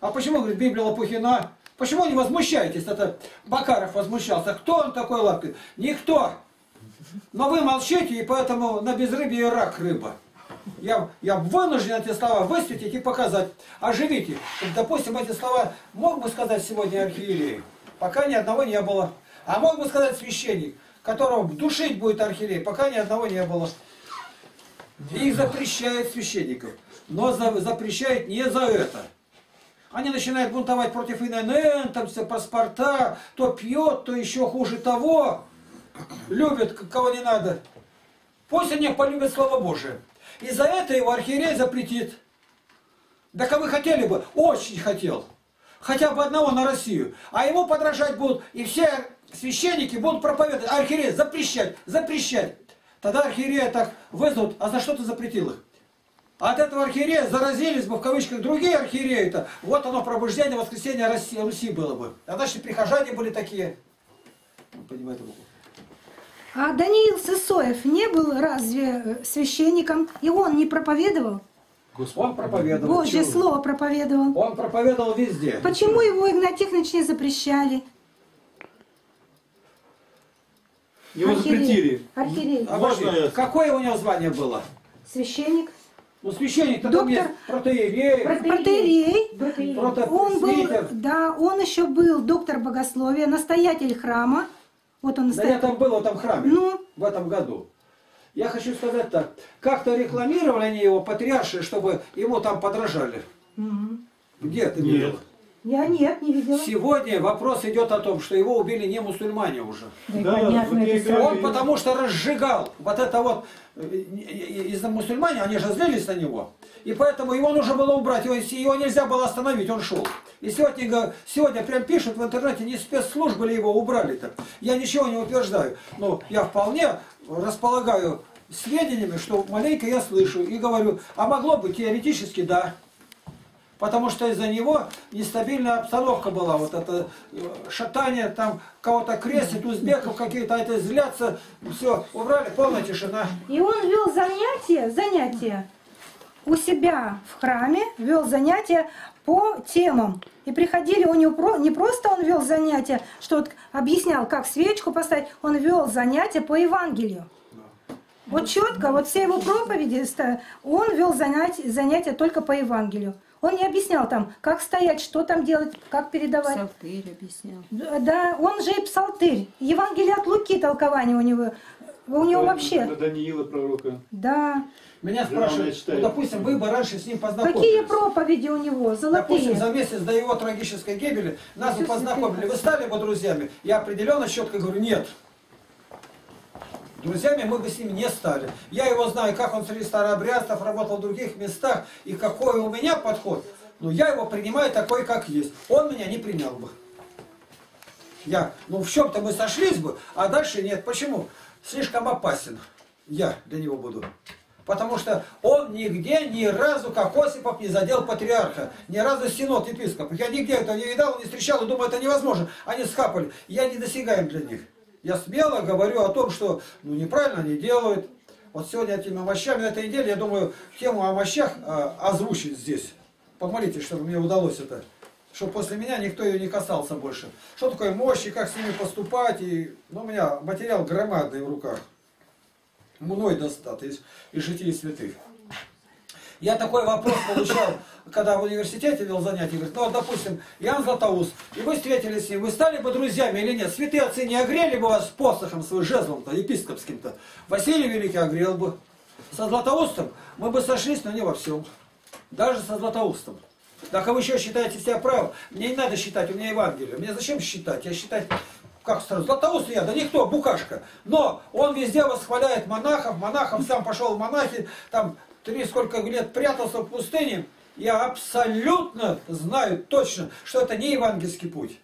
S1: А почему, говорит, Библия Лопухина? Почему не возмущаетесь? Это Бакаров возмущался. Кто он такой лапки? Никто. Но вы молчите, и поэтому на безрыбье рак рыба. Я, я вынужден эти слова высветить и показать. Оживите. Допустим, эти слова мог бы сказать сегодня архиерей. Пока ни одного не было. А мог бы сказать священник, которого душить будет архиерей. Пока ни одного не было. И их запрещает священников. Но за- запрещает не за это. Они начинают бунтовать против ИНН, там все паспорта, то пьет, то еще хуже того. Любит, кого не надо. Пусть они полюбят Слово Божие. И за это его архиерей запретит. Так а вы хотели бы? Очень хотел. Хотя бы одного на Россию. А ему подражать будут. И все священники будут проповедовать. А архиерей запрещать, запрещать. Тогда архиерея так вызовут. А за что ты запретил их? От этого архиерея заразились бы, в кавычках, другие архиереи-то. Вот оно, пробуждение, воскресенье Руси, Руси было бы. А значит, прихожане были такие. Ну, Понимаете, руку.
S7: А Даниил Сысоев не был разве э, священником? И он не проповедовал?
S1: Он проповедовал.
S7: Божье
S1: Чего?
S7: слово проповедовал.
S1: Он проповедовал везде.
S7: Почему его Игнатий не запрещали?
S2: Его запретили.
S7: Архиерей.
S1: А
S5: Можно я-
S1: Какое у него звание было?
S7: Священник.
S1: Ну, священник-то там
S7: Доктор.
S1: есть протеерей,
S7: Протеерей.
S6: Протеерей.
S7: Он был, да, он еще был доктор богословия, настоятель храма. Вот он
S1: Да я
S7: настоятель.
S1: там был в этом храме
S7: Ну,
S1: в этом году. Я хочу сказать так. Как-то рекламировали они его патриарши, чтобы ему там подражали.
S7: мгм.
S1: Где ты
S5: Нет.
S1: видел?
S7: я нет, не видела.
S1: Сегодня вопрос идет о том, что его убили не мусульмане уже.
S3: Да,
S2: Да,
S3: понятно, это.
S1: Он потому что разжигал вот это вот э, из-за мусульмане, они же злились на него. И поэтому его нужно было убрать, его, его нельзя было остановить, он шел. И сегодня, го- сегодня прям пишут в интернете, не спецслужбы ли его убрали-то. Я ничего не утверждаю, но я вполне располагаю сведениями, что маленько я слышу и говорю, а могло быть теоретически да. Потому что из-за него нестабильная обстановка была. Вот это э, шатание, там кого-то крестит, узбеков какие-то, а это злятся. Все, убрали, полная тишина.
S7: И он вел занятия, занятия у себя в храме, вел занятия по темам. И приходили у него, не просто он вел занятия, что вот объяснял, как свечку поставить, он вел занятия по Евангелию. Вот четко, вот все его проповеди, он вел занятия, занятия только по Евангелию. Он не объяснял там, как стоять, что там делать, как передавать.
S6: Псалтырь объяснял.
S7: Да, он же и псалтырь. Евангелие от Луки толкование у него. У него вообще.
S2: До Даниила пророка.
S7: Да.
S1: Меня спрашивают, ну, допустим, вы бы раньше с ним познакомились.
S7: Какие проповеди у него?
S1: Допустим,
S7: Золотые.
S1: за месяц до его трагической гибели нас бы познакомили. Вы стали бы друзьями? Я определенно четко говорю, нет. Друзьями мы бы с ним не стали. Я его знаю, как он среди старообрядцев работал в других местах, и какой у меня подход. Но я его принимаю такой, как есть. Он меня не принял бы. Я, ну в чем-то мы сошлись бы, а дальше нет. Почему? Слишком опасен. Я для него буду. Потому что он нигде ни разу, как Осипов, не задел патриарха. Ни разу синод епископ. Я нигде этого не видал, не встречал и думаю, это невозможно. Они схапали. Я недосягаем для них. Я смело говорю о том, что ну, неправильно они делают. Вот сегодня этими овощами на этой неделе, я думаю, тему о овощах э, озвучить здесь. Помолитесь, чтобы мне удалось это. Чтобы после меня никто ее не касался больше. Что такое мощи, как с ними поступать. И, ну, у меня материал громадный в руках. Мной достат из, из житий святых. Я такой вопрос получал, когда в университете вел занятия. Говорит, ну вот, допустим, Иоанн Златоуст, и вы встретились с ним, вы стали бы друзьями или нет? Святые отцы не огрели бы вас посохом своим жезлом-то, епископским-то. Василий Великий огрел бы. Со Златоустом мы бы сошлись, но не во всем. Даже со Златоустом. Так а вы еще считаете себя правым? Мне не надо считать, у меня Евангелие. Мне зачем считать? Я считать, как сразу, Златоуст я, да никто, букашка. Но он везде восхваляет монахов, монахов сам пошел в монахи, там три сколько лет прятался в пустыне. Я абсолютно знаю точно, что это не евангельский путь.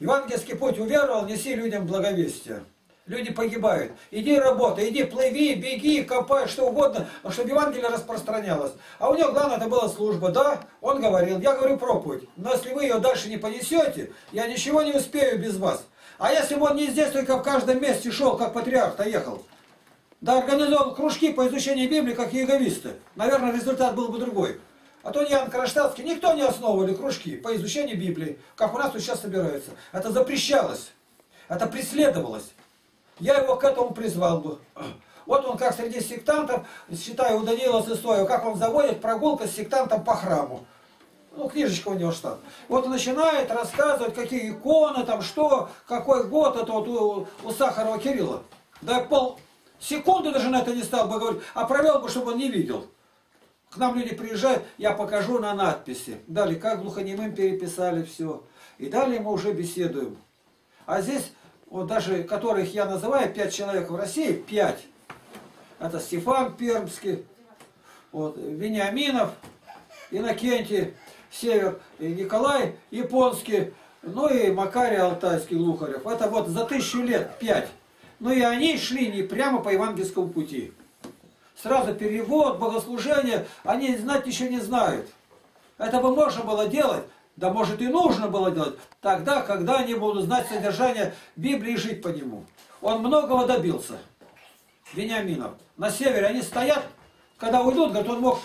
S1: Евангельский путь уверовал, неси людям благовестие. Люди погибают. Иди работай, иди плыви, беги, копай, что угодно, но чтобы Евангелие распространялось. А у него главное это была служба. Да, он говорил, я говорю проповедь. Но если вы ее дальше не понесете, я ничего не успею без вас. А если бы он не здесь, только в каждом месте шел, как патриарх-то ехал, да организовал кружки по изучению Библии, как яговисты, наверное, результат был бы другой. А то Ян Кронштадтский, никто не основывали кружки по изучению Библии, как у нас тут сейчас собираются. Это запрещалось, это преследовалось. Я его к этому призвал бы. [clears throat] Вот он как среди сектантов, считаю, у Даниила Сысоева, как он заводит прогулка с сектантом по храму. Ну, книжечка у него что. Вот он начинает рассказывать, какие иконы, там что, какой год это вот у, у Сахарова Кирилла. Да пол секунды даже на это не стал бы говорить, а провел бы, чтобы он не видел. К нам люди приезжают, я покажу на надписи. Далее, как глухонемым переписали все. И далее мы уже беседуем. А здесь, вот даже которых я называю, пять человек в России, пять. Это Стефан Пермский, вот, Вениаминов, Иннокентий, Север, и Николай Японский, ну и Макарий Алтайский, Лухарев. Это вот за тысячу лет пять. Ну и они шли не прямо по евангельскому пути. Сразу перевод, богослужение, они знать еще не знают. Это бы можно было делать, да может и нужно было делать, тогда, когда они будут знать содержание Библии и жить по нему. Он многого добился. Вениаминов. На севере они стоят, когда уйдут, говорит, он мог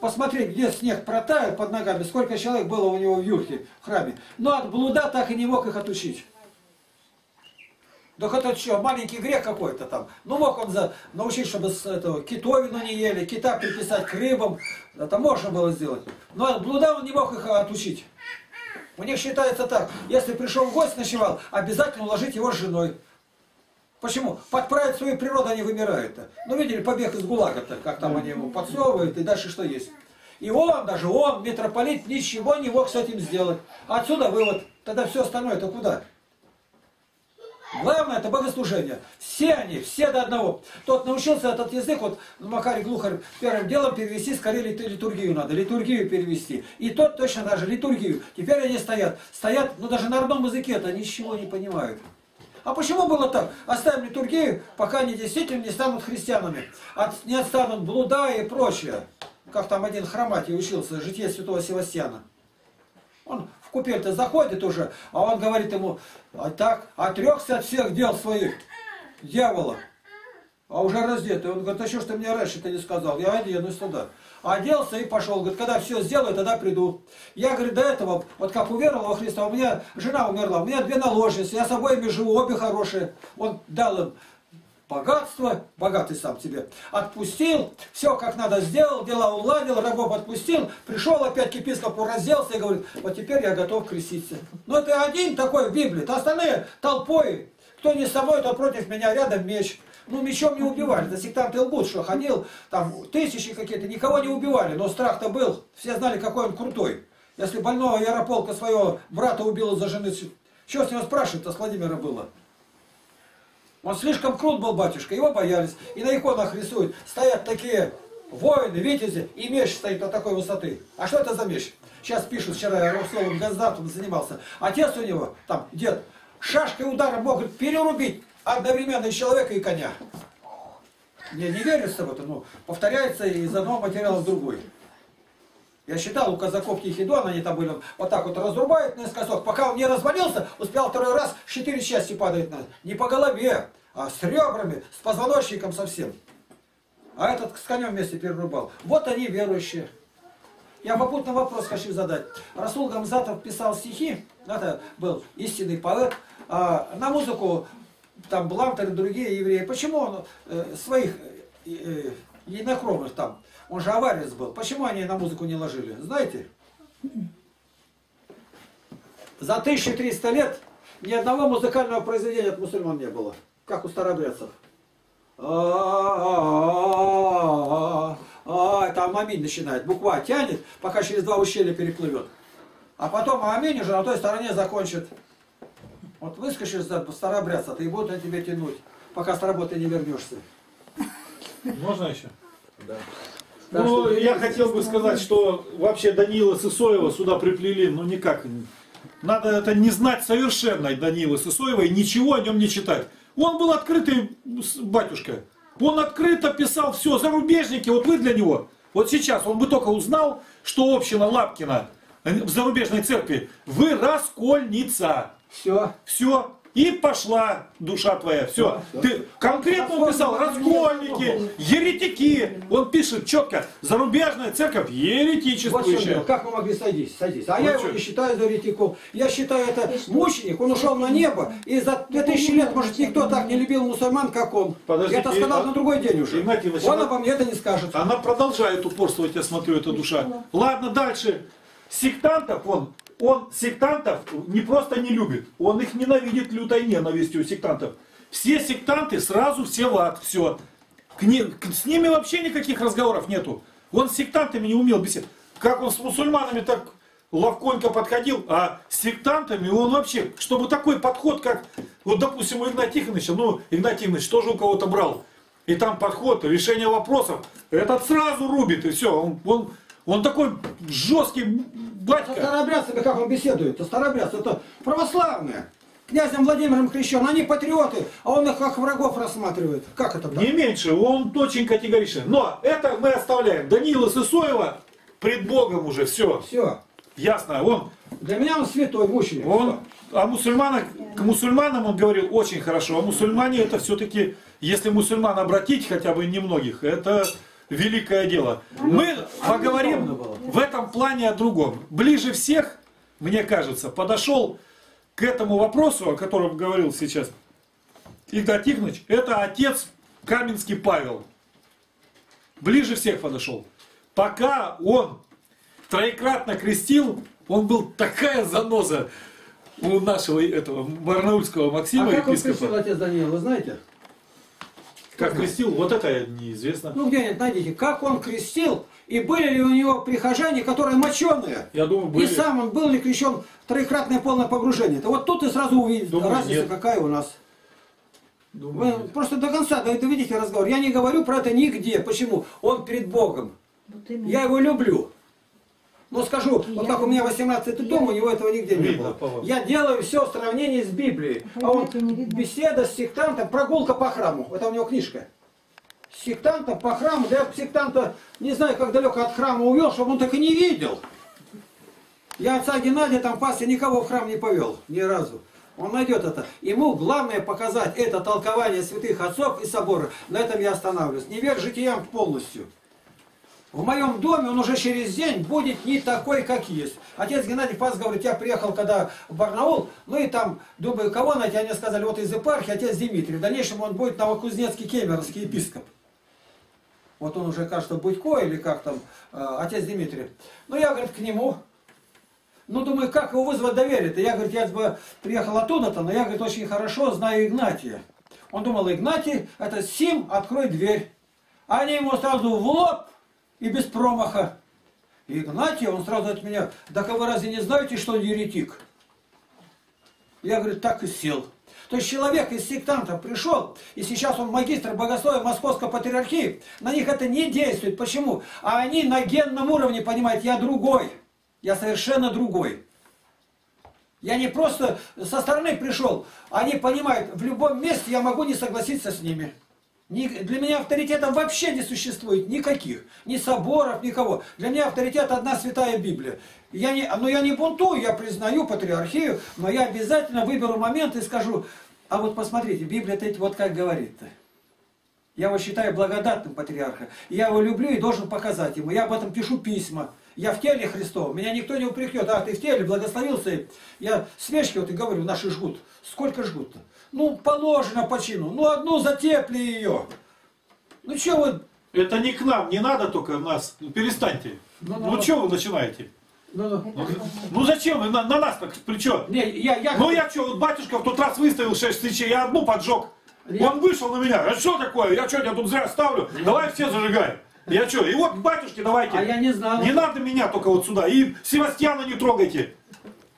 S1: посмотреть, где снег протает под ногами, сколько человек было у него в юрте, в храме. Но от блуда так и не мог их отучить. Да это что, маленький грех какой-то там. Ну мог он за, научить, чтобы с этого китовину не ели, кита приписать к рыбам. Это можно было сделать. Но блуда он не мог их отучить. У них считается так, если пришел гость, ночевал, обязательно уложить его с женой. Почему? Подправить свою природу они вымирают-то. Ну видели побег из ГУЛАГа-то, как там они его подсовывают и дальше что есть. И он, даже он, митрополит, ничего не мог с этим сделать. Отсюда вывод. Тогда все остальное это куда? Главное это богослужение. Все они, все до одного. Тот научился этот язык, вот Макарий Глухарь, первым делом перевести, скорее литургию надо, литургию перевести. И тот точно даже литургию. Теперь они стоят, стоят, ну даже на родном языке это ничего не понимают. А почему было так? Оставим литургию, пока они действительно не станут христианами. От, не отстанут блуда и прочее. Как там один хроматий учился, житие святого Севастьяна. Он в купель-то заходит уже, а он говорит ему, а так, отрекся от всех дел своих, дьявола. А уже раздетый. Он говорит, а что ж ты мне раньше ты не сказал? Я оденусь туда. Оделся и пошел. Говорит, когда все сделаю, тогда приду. Я, говорит, до этого, вот как уверовал во Христа, у меня жена умерла, у меня две наложницы, я с обоими живу, обе хорошие. Он дал им богатство, богатый сам себе, отпустил, все как надо сделал, дела уладил, рабов отпустил, пришел опять к епископу, разделся и говорит, вот теперь я готов креститься. Но это один такой в Библии, то остальные толпой, кто не с собой, то против меня, рядом меч. Ну, мечом не убивали, это сектанты лгут, что ходил, там тысячи какие-то, никого не убивали, но страх-то был, все знали, какой он крутой. Если больного Ярополка своего брата убил из-за жены, что с него спрашивать-то с Владимира было? Он слишком крут был, батюшка, его боялись. И на иконах рисуют, стоят такие воины, витязи, и меч стоит на такой высоты. А что это за меч? Сейчас пишут, вчера я словом газдатом занимался. Отец у него, там, дед, шашкой удара могут перерубить одновременно и человека, и коня. Не, не верится в это, но повторяется из одного материала в другой. Я считал, у казаков Тихий Дон, они там были, вот так вот разрубают наискосок. Пока он не развалился, успел второй раз, четыре части падает на Не по голове, а с ребрами, с позвоночником совсем. А этот с конем вместе перерубал. Вот они верующие. Я попутно вопрос хочу задать. Расул Гамзатов писал стихи, это был истинный поэт, а на музыку там Блантер и другие евреи. Почему он э, своих э, э, там он же аварец был. Почему они на музыку не ложили? Знаете? За 1300 лет ни одного музыкального произведения от мусульман не было. Как у старобрядцев. А, там аминь начинает. Буква тянет, пока через два ущелья переплывет. А потом аминь уже на той стороне закончит. Вот выскочишь за старобрядца, ты и будут на тебе тянуть, пока с работы не вернешься.
S5: Можно еще?
S4: Да.
S5: Ну, я хотел бы сказать, что вообще Данила Сысоева сюда приплели, ну никак надо это не знать совершенно Даниила Сысоева и ничего о нем не читать. Он был открытый батюшка. Он открыто писал все, зарубежники, вот вы для него. Вот сейчас он бы только узнал, что община Лапкина э, в зарубежной церкви, вы раскольница.
S1: Все.
S5: Все. И пошла душа твоя. Все.
S1: Да,
S5: Ты конкретно он писал раскольники, еретики. Он пишет четко. Зарубежная церковь еретичествующая.
S1: Как вы могли садись? Садись. А
S5: Вот
S1: я его не считаю за еретиком. Я считаю это мученик. Он ушел на небо. И за 2000 лет, может, никто так не любил мусульман, как он.
S5: Подождите,
S1: я это сказал
S5: а-
S1: на другой день уже.
S5: Игнатий
S1: он
S5: она-
S1: обо мне это не скажет.
S5: Она продолжает упорствовать, я смотрю, эта душа. Ладно, дальше. Сектантов он, он сектантов не просто не любит, он их ненавидит лютой ненавистью сектантов. Все сектанты сразу все в ад, все. К ни- к- с ними вообще никаких разговоров нету. Он с сектантами не умел беседовать. Как он с мусульманами так ловконько подходил, а с сектантами он вообще, чтобы такой подход, как, вот допустим, у Игнатия Тихоновича, ну, Игнатий Тихонович тоже у кого-то брал, и там подход, решение вопросов, этот сразу рубит, и все, он, он, он такой жесткий
S1: Со
S5: батька.
S1: старообрядцами как он беседует? Это старообрядцы, это православные. Князем Владимиром крещен, они патриоты, а он их как врагов рассматривает. Как это так?
S5: Не меньше, он очень категоричен. Но это мы оставляем. Даниила Сысоева пред Богом уже, все,
S1: Все.
S5: ясно. Он,
S1: Для меня он святой мученик.
S5: он о мусульманах, к мусульманам он говорил очень хорошо. А мусульмане это все-таки, если мусульман обратить хотя бы немногих, это великое дело. Мы поговорим в этом плане о другом. Ближе всех, мне кажется, подошел к этому вопросу, о котором говорил сейчас Игнат Тихонович, это отец Каменский Павел. Ближе всех подошел. Пока он троекратно крестил, он был такая заноза у нашего этого барнаульского Максима
S1: А как он крестил отец Даниил, вы знаете?
S5: Как крестил, вот это неизвестно.
S1: Ну где-нибудь найдите, как он крестил, и были ли у него прихожане, которые моченые?
S5: Я думаю, были.
S1: И сам он был ли крещен троекратное полное погружение? То вот тут ты сразу увидишь
S5: Думаю,
S1: разница
S5: нет.
S1: какая у нас.
S5: Думаю,
S1: Вы
S5: нет.
S1: просто до конца дов- доведите разговор. Я не говорю про это нигде. Почему? Он перед Богом.
S7: Вот именно.
S1: Я его люблю. Но скажу, вот как у меня 18 дом, у него этого нигде не было. Я делаю все в сравнении с Библией. А он
S7: не видно.
S1: беседа с сектантом, прогулка по храму. Это у него книжка. С сектантом по храму. Да я сектанта не знаю, как далеко от храма увел, чтобы он так и не видел. Я отца Геннадия там пас, я никого в храм не повел. Ни разу. Он найдет это. Ему главное показать это толкование святых отцов и собора. На этом я останавливаюсь. Не верь житиям полностью. В моем доме он уже через день будет не такой, как есть. Отец Геннадий Пас говорит, я приехал когда в Барнаул, ну и там, думаю, кого найти, они сказали, вот из епархии отец Дмитрий. В дальнейшем он будет новокузнецкий кемеровский епископ. Вот он уже, кажется, Будько или как там, э, отец Дмитрий. Ну я, говорит, к нему. Ну, думаю, как его вызвать доверие-то? Я, говорит, я бы приехал оттуда-то, но я, говорит, очень хорошо знаю Игнатия. Он думал, Игнатий, это Сим, открой дверь. А Они ему сразу в лоб и без промаха. Игнатий, он сразу от меня, да вы разве не знаете, что он еретик? Я, говорит, так и сел. То есть человек из сектанта пришел, и сейчас он магистр богословия Московской патриархии, на них это не действует. Почему? А они на генном уровне понимают, я другой, я совершенно другой. Я не просто со стороны пришел, они понимают, в любом месте я могу не согласиться с ними. Для меня авторитетов вообще не существует никаких. Ни соборов, никого. Для меня авторитет одна святая Библия. Я не, но я не бунтую, я признаю патриархию, но я обязательно выберу момент и скажу, а вот посмотрите, Библия-то вот как говорит-то. Я его считаю благодатным патриарха. Я его люблю и должен показать ему. Я об этом пишу письма. Я в теле Христовом. Меня никто не упрекнет. А, ты в теле, благословился. Я свечки, вот и говорю, наши жгут. Сколько жгут-то? Ну, положено по чину. Ну, одну затепли ее. Ну, что вы...
S5: Это не к нам, не надо только нас. Ну, перестаньте.
S1: Ну,
S5: Ну,
S1: ну,
S5: что вы начинаете?
S1: Ну, ну.
S5: Ну зачем вы на, на нас так плечо?
S1: Не, я, я...
S5: Ну я что, вот батюшка в тот раз выставил 6 свечей, я одну поджег.
S1: Я-
S5: Он вышел на меня, а что такое? Я что, я тут зря ставлю? Давай все зажигаем. Я что, и вот батюшки давайте.
S1: А я не знал.
S5: Не надо меня только вот сюда. И Севастьяна не трогайте.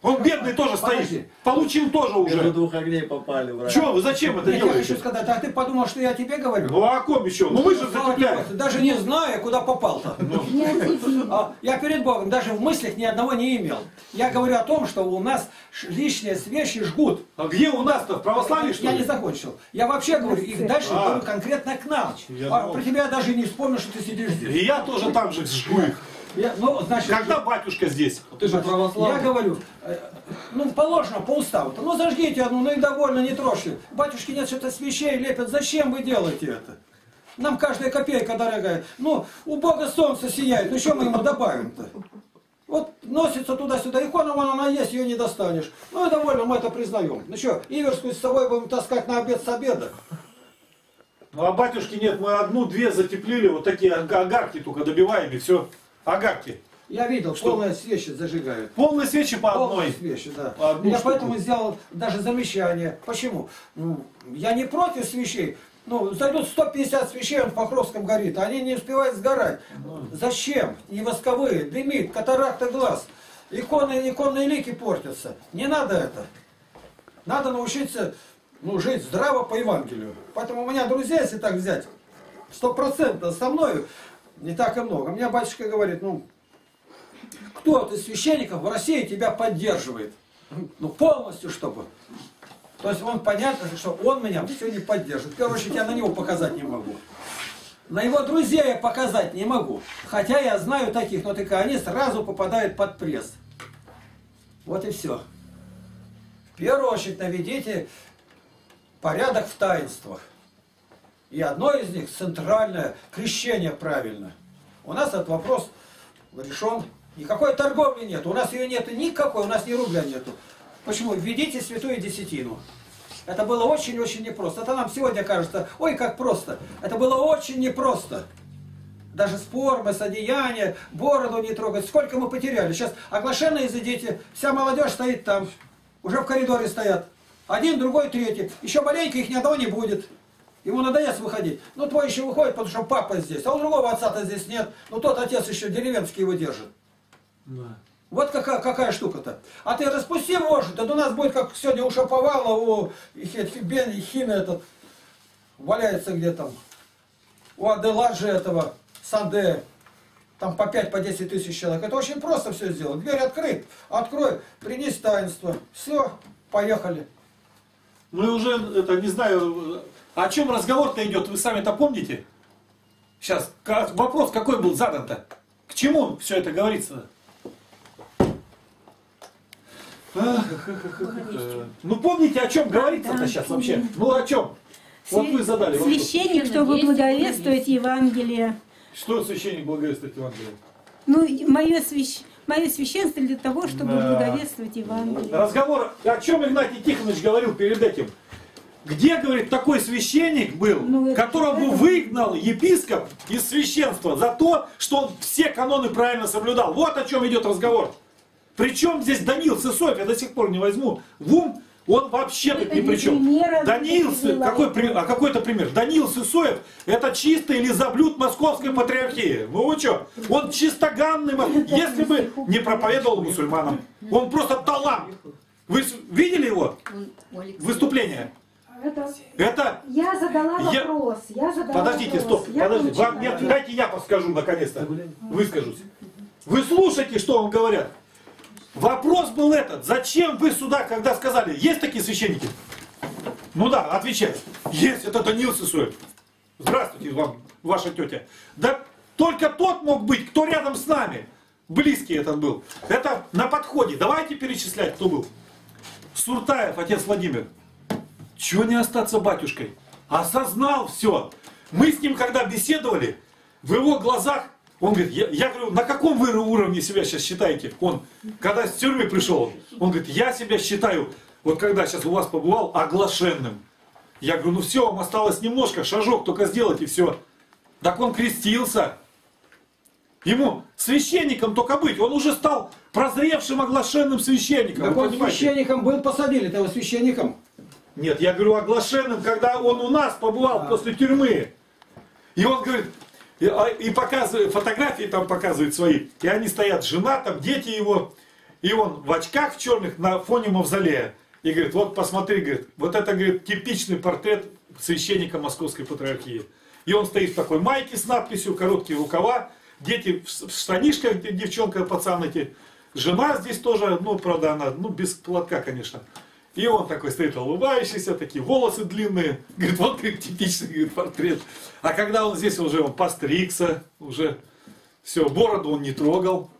S5: Он бедный тоже
S1: Подожди.
S5: стоит. Получил тоже
S4: Между
S5: уже.
S4: двух огней попали. враг.
S5: Че, вы зачем это
S1: Я тебе хочу
S5: делаете?
S1: сказать, а ты подумал, что я тебе говорю?
S5: Ну а о ком еще? Ну мы же.
S1: Господи, Даже не знаю, куда попал-то.
S6: Тебе.
S1: А, Я перед Богом даже в мыслях ни одного не имел. Я говорю о том, что у нас лишние свечи жгут.
S5: А где у нас-то? В православии что
S1: Я не закончил. Я вообще говорю, их дальше
S5: А.
S1: говорю конкретно к нам.
S5: Я
S1: А про тебя я даже не вспомню, что ты сидишь здесь.
S5: И я тоже там же жгу их.
S1: Я- ну, значит,
S5: Когда батюшка здесь?
S4: Ты же православный.
S1: Я говорю, э, ну положено по уставу-то, ну зажгите одну, ну и довольно, не трожьте. Батюшки нет, что-то свечей лепят, зачем вы делаете это? Нам каждая копейка дорогая. Ну, у Бога солнце сияет, ну что мы ему добавим-то? Вот носится туда-сюда, икона вон она есть, ее не достанешь. Ну и довольно, мы это признаем. Ну что, Иверскую с собой будем таскать на обед с обеда?
S5: Ну а батюшки нет, мы одну-две затеплили, вот такие огарки только добиваем и все. Огарки.
S1: Я видел,
S5: Что?
S1: полные свечи зажигают.
S5: Полные свечи по
S1: Полные
S5: одной.
S1: свечи, да.
S5: По одну
S1: я
S5: штуку.
S1: поэтому сделал даже замечание. Почему? Ну, я не против свечей. Ну, зайдут 150 свечей, он в Покровском горит, а они не успевают сгорать. Зачем? Не восковые, дымит, катаракта глаз. Иконы, иконные лики портятся. Не надо это. Надо научиться ну, жить здраво по Евангелию. Поэтому у меня друзья, если так взять, стопроцентно со мной не так и много. У меня батюшка говорит, ну, кто из священников в России тебя поддерживает? Ну, полностью, чтобы. То есть он понятно, что он меня все не поддерживает. В первую очередь, я на него показать не могу. На его друзей я показать не могу. Хотя я знаю таких, но только они сразу попадают под пресс. Вот и все. В первую очередь наведите порядок в таинствах. И одно из них центральное крещение правильно. У нас этот вопрос решен. Никакой торговли нет. У нас ее нет никакой, у нас ни рубля нету. Почему? Введите святую десятину. Это было очень-очень непросто. Это нам сегодня кажется, ой, как просто. Это было очень непросто. Даже спор, содеяние, бороду не трогать. Сколько мы потеряли. Сейчас оглашенные дети, вся молодежь стоит там. Уже в коридоре стоят. Один, другой, третий. Еще маленько их ни одного не будет. Ему надоест выходить. Ну, твой еще выходит, потому что папа здесь. А у другого отца-то здесь нет. Ну, тот отец еще деревенский его держит. Вот какая, какая штука-то. А ты распусти может, это у нас будет, как сегодня у Шаповала, у Бен Хина этот, валяется где там. У Аделаджи этого, Санде, там по 5, по 10 тысяч человек. Это очень просто все сделать. Дверь открыть, открой, принес таинство. Все, поехали.
S5: Мы уже, это, не знаю, о чем разговор-то идет, вы сами-то помните? Сейчас, вопрос какой был задан-то? К чему все это говорится? Ну помните, о чем говорится-то
S7: Да,
S5: сейчас вообще? Ну о чем? Вот вы задали вопрос.
S7: Священник, чтобы благовествовать Евангелие.
S5: Что священник благовествует Евангелие?
S7: Ну, мое, свящ... мое священство для того, чтобы
S5: Да.
S7: благовествовать Евангелие.
S5: Разговор, о чем Игнатий Тихонович говорил перед этим? Где, говорит, такой священник был,
S7: Ну, это-
S5: которого бы
S7: это-
S5: выгнал епископ из священства за то, что он все каноны правильно соблюдал? Вот о чем идет разговор. Причем здесь Даниил Сысоев, я до сих пор не возьму в ум, он вообще тут
S7: Это
S5: ни при чем. Даниил,
S7: это
S5: какой, при- а какой-то пример? Даниил Сысоев, это чистый лизоблюд московской патриархии. Ну вы что? Он чистоганный, если бы не проповедовал мусульманам. Он просто талант. Вы видели его выступление?
S7: Это...
S5: Это
S7: Я задала
S5: Я-
S7: вопрос. Я задала
S5: Подождите,
S7: вопрос.
S5: стоп,
S7: Я
S5: подождите.
S7: получила
S5: Вам, нет, дайте я подскажу наконец-то. Выскажусь. Вы слушайте, что вам говорят. Вопрос был этот. Зачем вы сюда, когда сказали, есть такие священники? Ну да, отвечайте. Есть, это Даниил Сысоев. Здравствуйте, вам, ваша тетя. Да только тот мог быть, кто рядом с нами. Близкий этот был. Это на подходе. Давайте перечислять, кто был. Суртаев, отец Владимир. Чего не остаться батюшкой? Осознал все. Мы с ним, когда беседовали, в его глазах, он говорит, я, я говорю, на каком вы уровне себя сейчас считаете? Он, когда с тюрьмы пришел, он говорит, я себя считаю, вот когда сейчас у вас побывал, оглашенным. Я говорю, ну все, вам осталось немножко, шажок только сделать и все. Так он крестился. Ему священником только быть. Он уже стал прозревшим оглашенным священником.
S1: Так он священником был, посадили его священником.
S5: Нет, я говорю оглашенным, когда он у нас побывал после тюрьмы. И он говорит, и, а, и показывает, фотографии там показывает свои. И они стоят, жена там, дети его. И он в очках в черных на фоне мавзолея. И говорит, вот посмотри, говорит, вот это, говорит, типичный портрет священника Московской Патриархии. И он стоит в такой майке с надписью, короткие рукава, дети в штанишках, девчонка, пацан эти. Жена здесь тоже, ну, правда, она, ну, без платка, конечно. И он такой стоит улыбающийся, такие волосы длинные. Говорит, вот как типичный говорит, портрет. А когда он здесь уже он постригся, уже все, бороду он не трогал.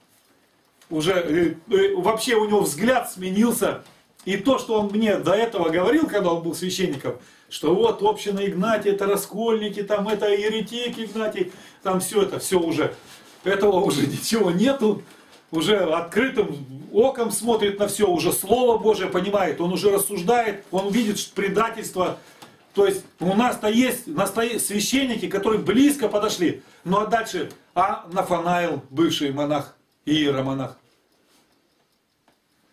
S5: Уже э, э, вообще у него взгляд сменился. И то, что он мне до этого говорил, когда он был священником, что вот община Игнатий, это раскольники, там это еретик Игнатий, там все это, все уже, этого уже [laughs] ничего нету, уже открытым оком смотрит на все, уже Слово Божие понимает, он уже рассуждает, он видит предательство. То есть у нас-то есть священники, которые близко подошли. Ну а дальше, а Нафанаил, бывший монах, иеромонах.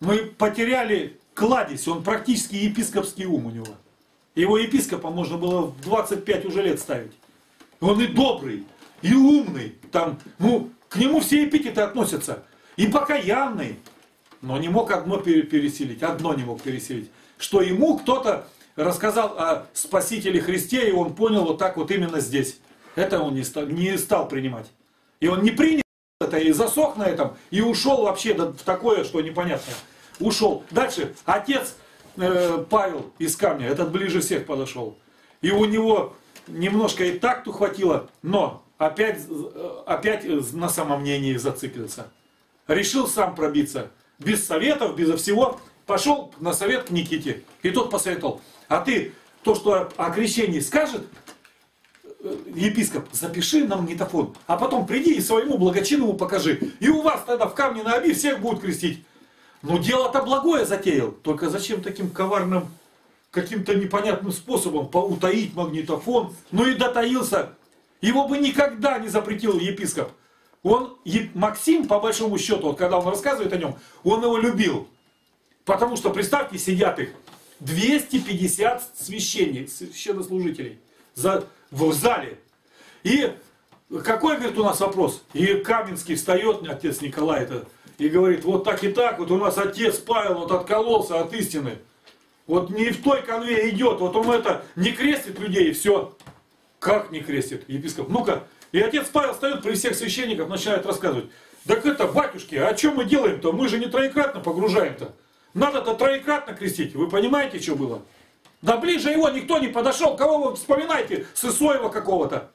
S5: Мы потеряли кладезь, он практически епископский ум у него. Его епископа можно было в 25 уже лет ставить. Он и добрый, и умный. Там, ну, к нему все эпитеты относятся. И покаянный. Но не мог одно переселить. Одно не мог переселить. Что ему кто-то рассказал о Спасителе Христе, и он понял вот так вот именно здесь. Это он не стал, не стал принимать. И он не принял это, и засох на этом, и ушел вообще в такое, что непонятно. Ушел. Дальше. Отец э, Павел из камня, этот ближе всех подошел. И у него немножко и такту хватило, но опять, э, опять на самомнении зациклился. Решил сам пробиться. Без советов, безо всего. Пошел на совет к Никите. И тот посоветовал. А ты то, что о крещении скажет, э, епископ, запиши на магнитофон, а потом приди и своему благочинному покажи. И у вас тогда в камне на оби всех будут крестить. Ну дело-то благое затеял. Только зачем таким коварным, каким-то непонятным способом утаить магнитофон? Ну и дотаился. Его бы никогда не запретил епископ. Он, Максим, по большому счету, вот когда он рассказывает о нем, он его любил. Потому что, представьте, сидят их 250 священников, священнослужителей за, в зале. И какой, говорит, у нас вопрос? И Каменский встает, отец Николай, это и говорит, вот так и так, вот у нас отец Павел вот откололся от истины. Вот не в той конве идет, вот он это не крестит людей и все. Как не крестит? Епископ, ну-ка. И отец Павел встает при всех священниках, начинает рассказывать. Так это, батюшки, а что мы делаем-то? Мы же не троекратно погружаем-то. Надо-то троекратно крестить. Вы понимаете, что было? Да ближе его никто не подошел. Кого вы вспоминаете? Сысоева какого-то.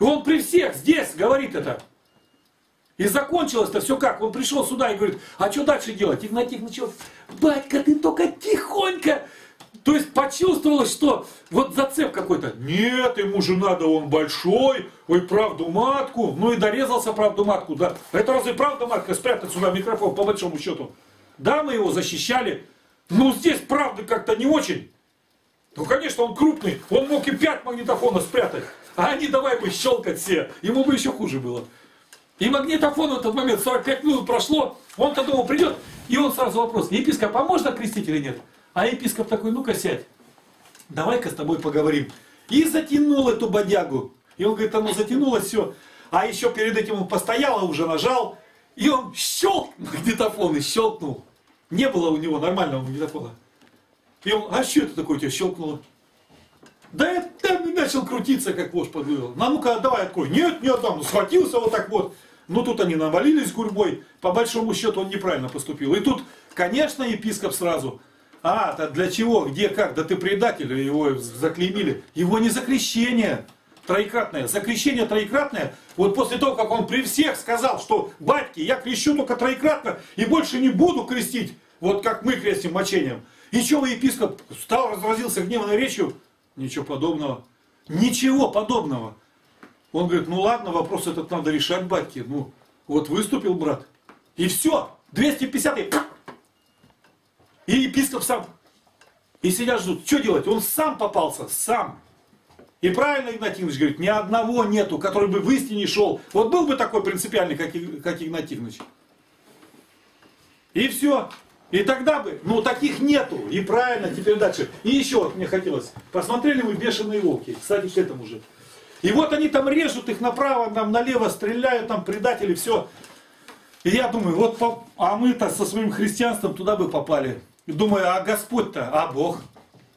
S5: И он при всех здесь говорит это. И закончилось-то все как? Он пришел сюда и говорит, а что дальше делать? Игнатий начал, батька, ты только тихонько. То есть почувствовалось, что вот зацеп какой-то. Нет, ему же надо, он большой, ой, правду матку. Ну и дорезался правду матку, да. Это разве правда матка спрятать сюда микрофон, по большому счету? Да, мы его защищали. Но здесь правда как-то не очень. Ну, конечно, он крупный, он мог и пять магнитофонов спрятать. А они давай бы щелкать все. Ему бы еще хуже было. И магнитофон в этот момент, 45 минут прошло, он-то думал придет, и он сразу вопрос, епископ, а можно крестить или нет? А епископ такой, ну-ка сядь, давай-ка с тобой поговорим. И затянул эту бодягу. И он говорит, оно затянулось все. А еще перед этим он постоял, а уже нажал, и он щелк магнитофон и щелкнул. Не было у него нормального магнитофона. И он, а что это такое у тебя щелкнуло? Да это начал крутиться, как вож подвывал. Ну, ну-ка, давай открой. Нет, не отдам. Ну, схватился вот так вот. Ну тут они навалились гурьбой, по большому счету он неправильно поступил. И тут, конечно, епископ сразу, а, да для чего, где, как, да ты предатель, его заклеймили. Его не за крещение троекратное, за крещение троекратное, вот после того, как он при всех сказал, что, батьки, я крещу только троекратно и больше не буду крестить, вот как мы крестим мочением. И что епископ стал, разразился гневной речью? Ничего подобного. Ничего подобного. Он говорит, ну ладно, вопрос этот надо решать, батьки. Ну, вот выступил брат. И все, 250 и... И епископ сам. И сидят ждут. Что делать? Он сам попался, сам. И правильно Игнатьевич говорит, ни одного нету, который бы в истине шел. Вот был бы такой принципиальный, как, как Игнатьевич. И все. И тогда бы, ну таких нету. И правильно, теперь дальше. И еще вот мне хотелось. Посмотрели мы «Бешеные волки». Кстати, к этому же. И вот они там режут их направо, там налево, стреляют, там предатели, все. И я думаю, вот, а мы-то со своим христианством туда бы попали. Думаю, а Господь-то, а Бог?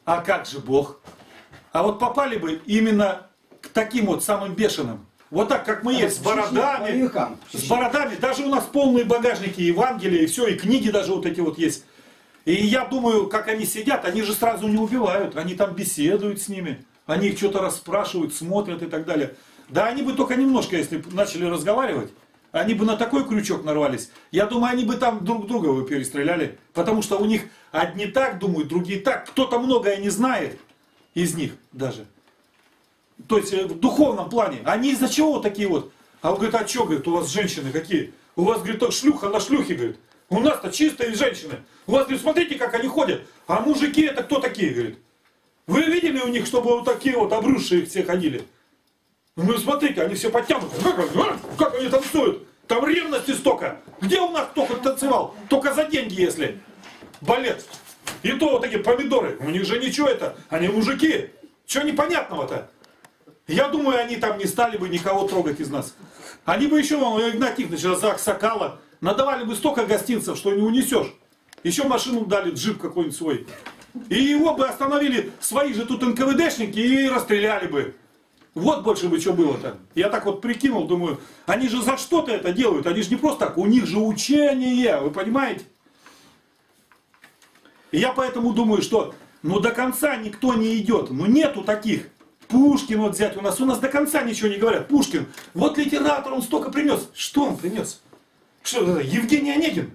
S5: А как же Бог? А вот попали бы именно к таким вот самым бешеным. Вот так, как мы есть, с бородами, с бородами. Даже у нас полные багажники Евангелия, и все, и книги даже вот эти вот есть. И я думаю, как они сидят, они же сразу не убивают. Они там беседуют с ними. Они их что-то расспрашивают, смотрят и так далее. Да они бы только немножко, если начали разговаривать, они бы на такой крючок нарвались. Я думаю, они бы там друг друга бы перестреляли. Потому что у них одни так думают, другие так. Кто-то многое не знает из них даже. То есть э, в духовном плане. Они из-за чего такие вот? А он говорит, а что, говорит, у вас женщины какие? У вас, говорит, так шлюха на шлюхе, говорит. У нас-то чистые женщины. У вас, говорит, смотрите, как они ходят. А мужики это кто такие, говорит? Вы видели у них, чтобы вот такие вот обрюзшие все ходили? Ну, смотрите, они все подтянуты. Как, а? как они танцуют? Там ревности столько. Где у нас кто танцевал? Только за деньги, если. Балет. И то вот такие помидоры. У них же ничего это. Они мужики. Чего непонятного-то? Я думаю, они там не стали бы никого трогать из нас. Они бы еще, вон, Игнат Тихонович, за Сокала, надавали бы столько гостинцев, что не унесешь. Еще машину дали, джип какой-нибудь свой. И его бы остановили свои же тут НКВДшники и расстреляли бы. Вот больше бы что было-то. Я так вот прикинул, думаю, они же за что-то это делают, они же не просто так, у них же учение, вы понимаете? И я поэтому думаю, что ну до конца никто не идет, ну нету таких. Пушкин вот взять у нас, у нас до конца ничего не говорят. Пушкин, вот литератор, он столько принес. Что он принес? Что это, Евгений Онегин?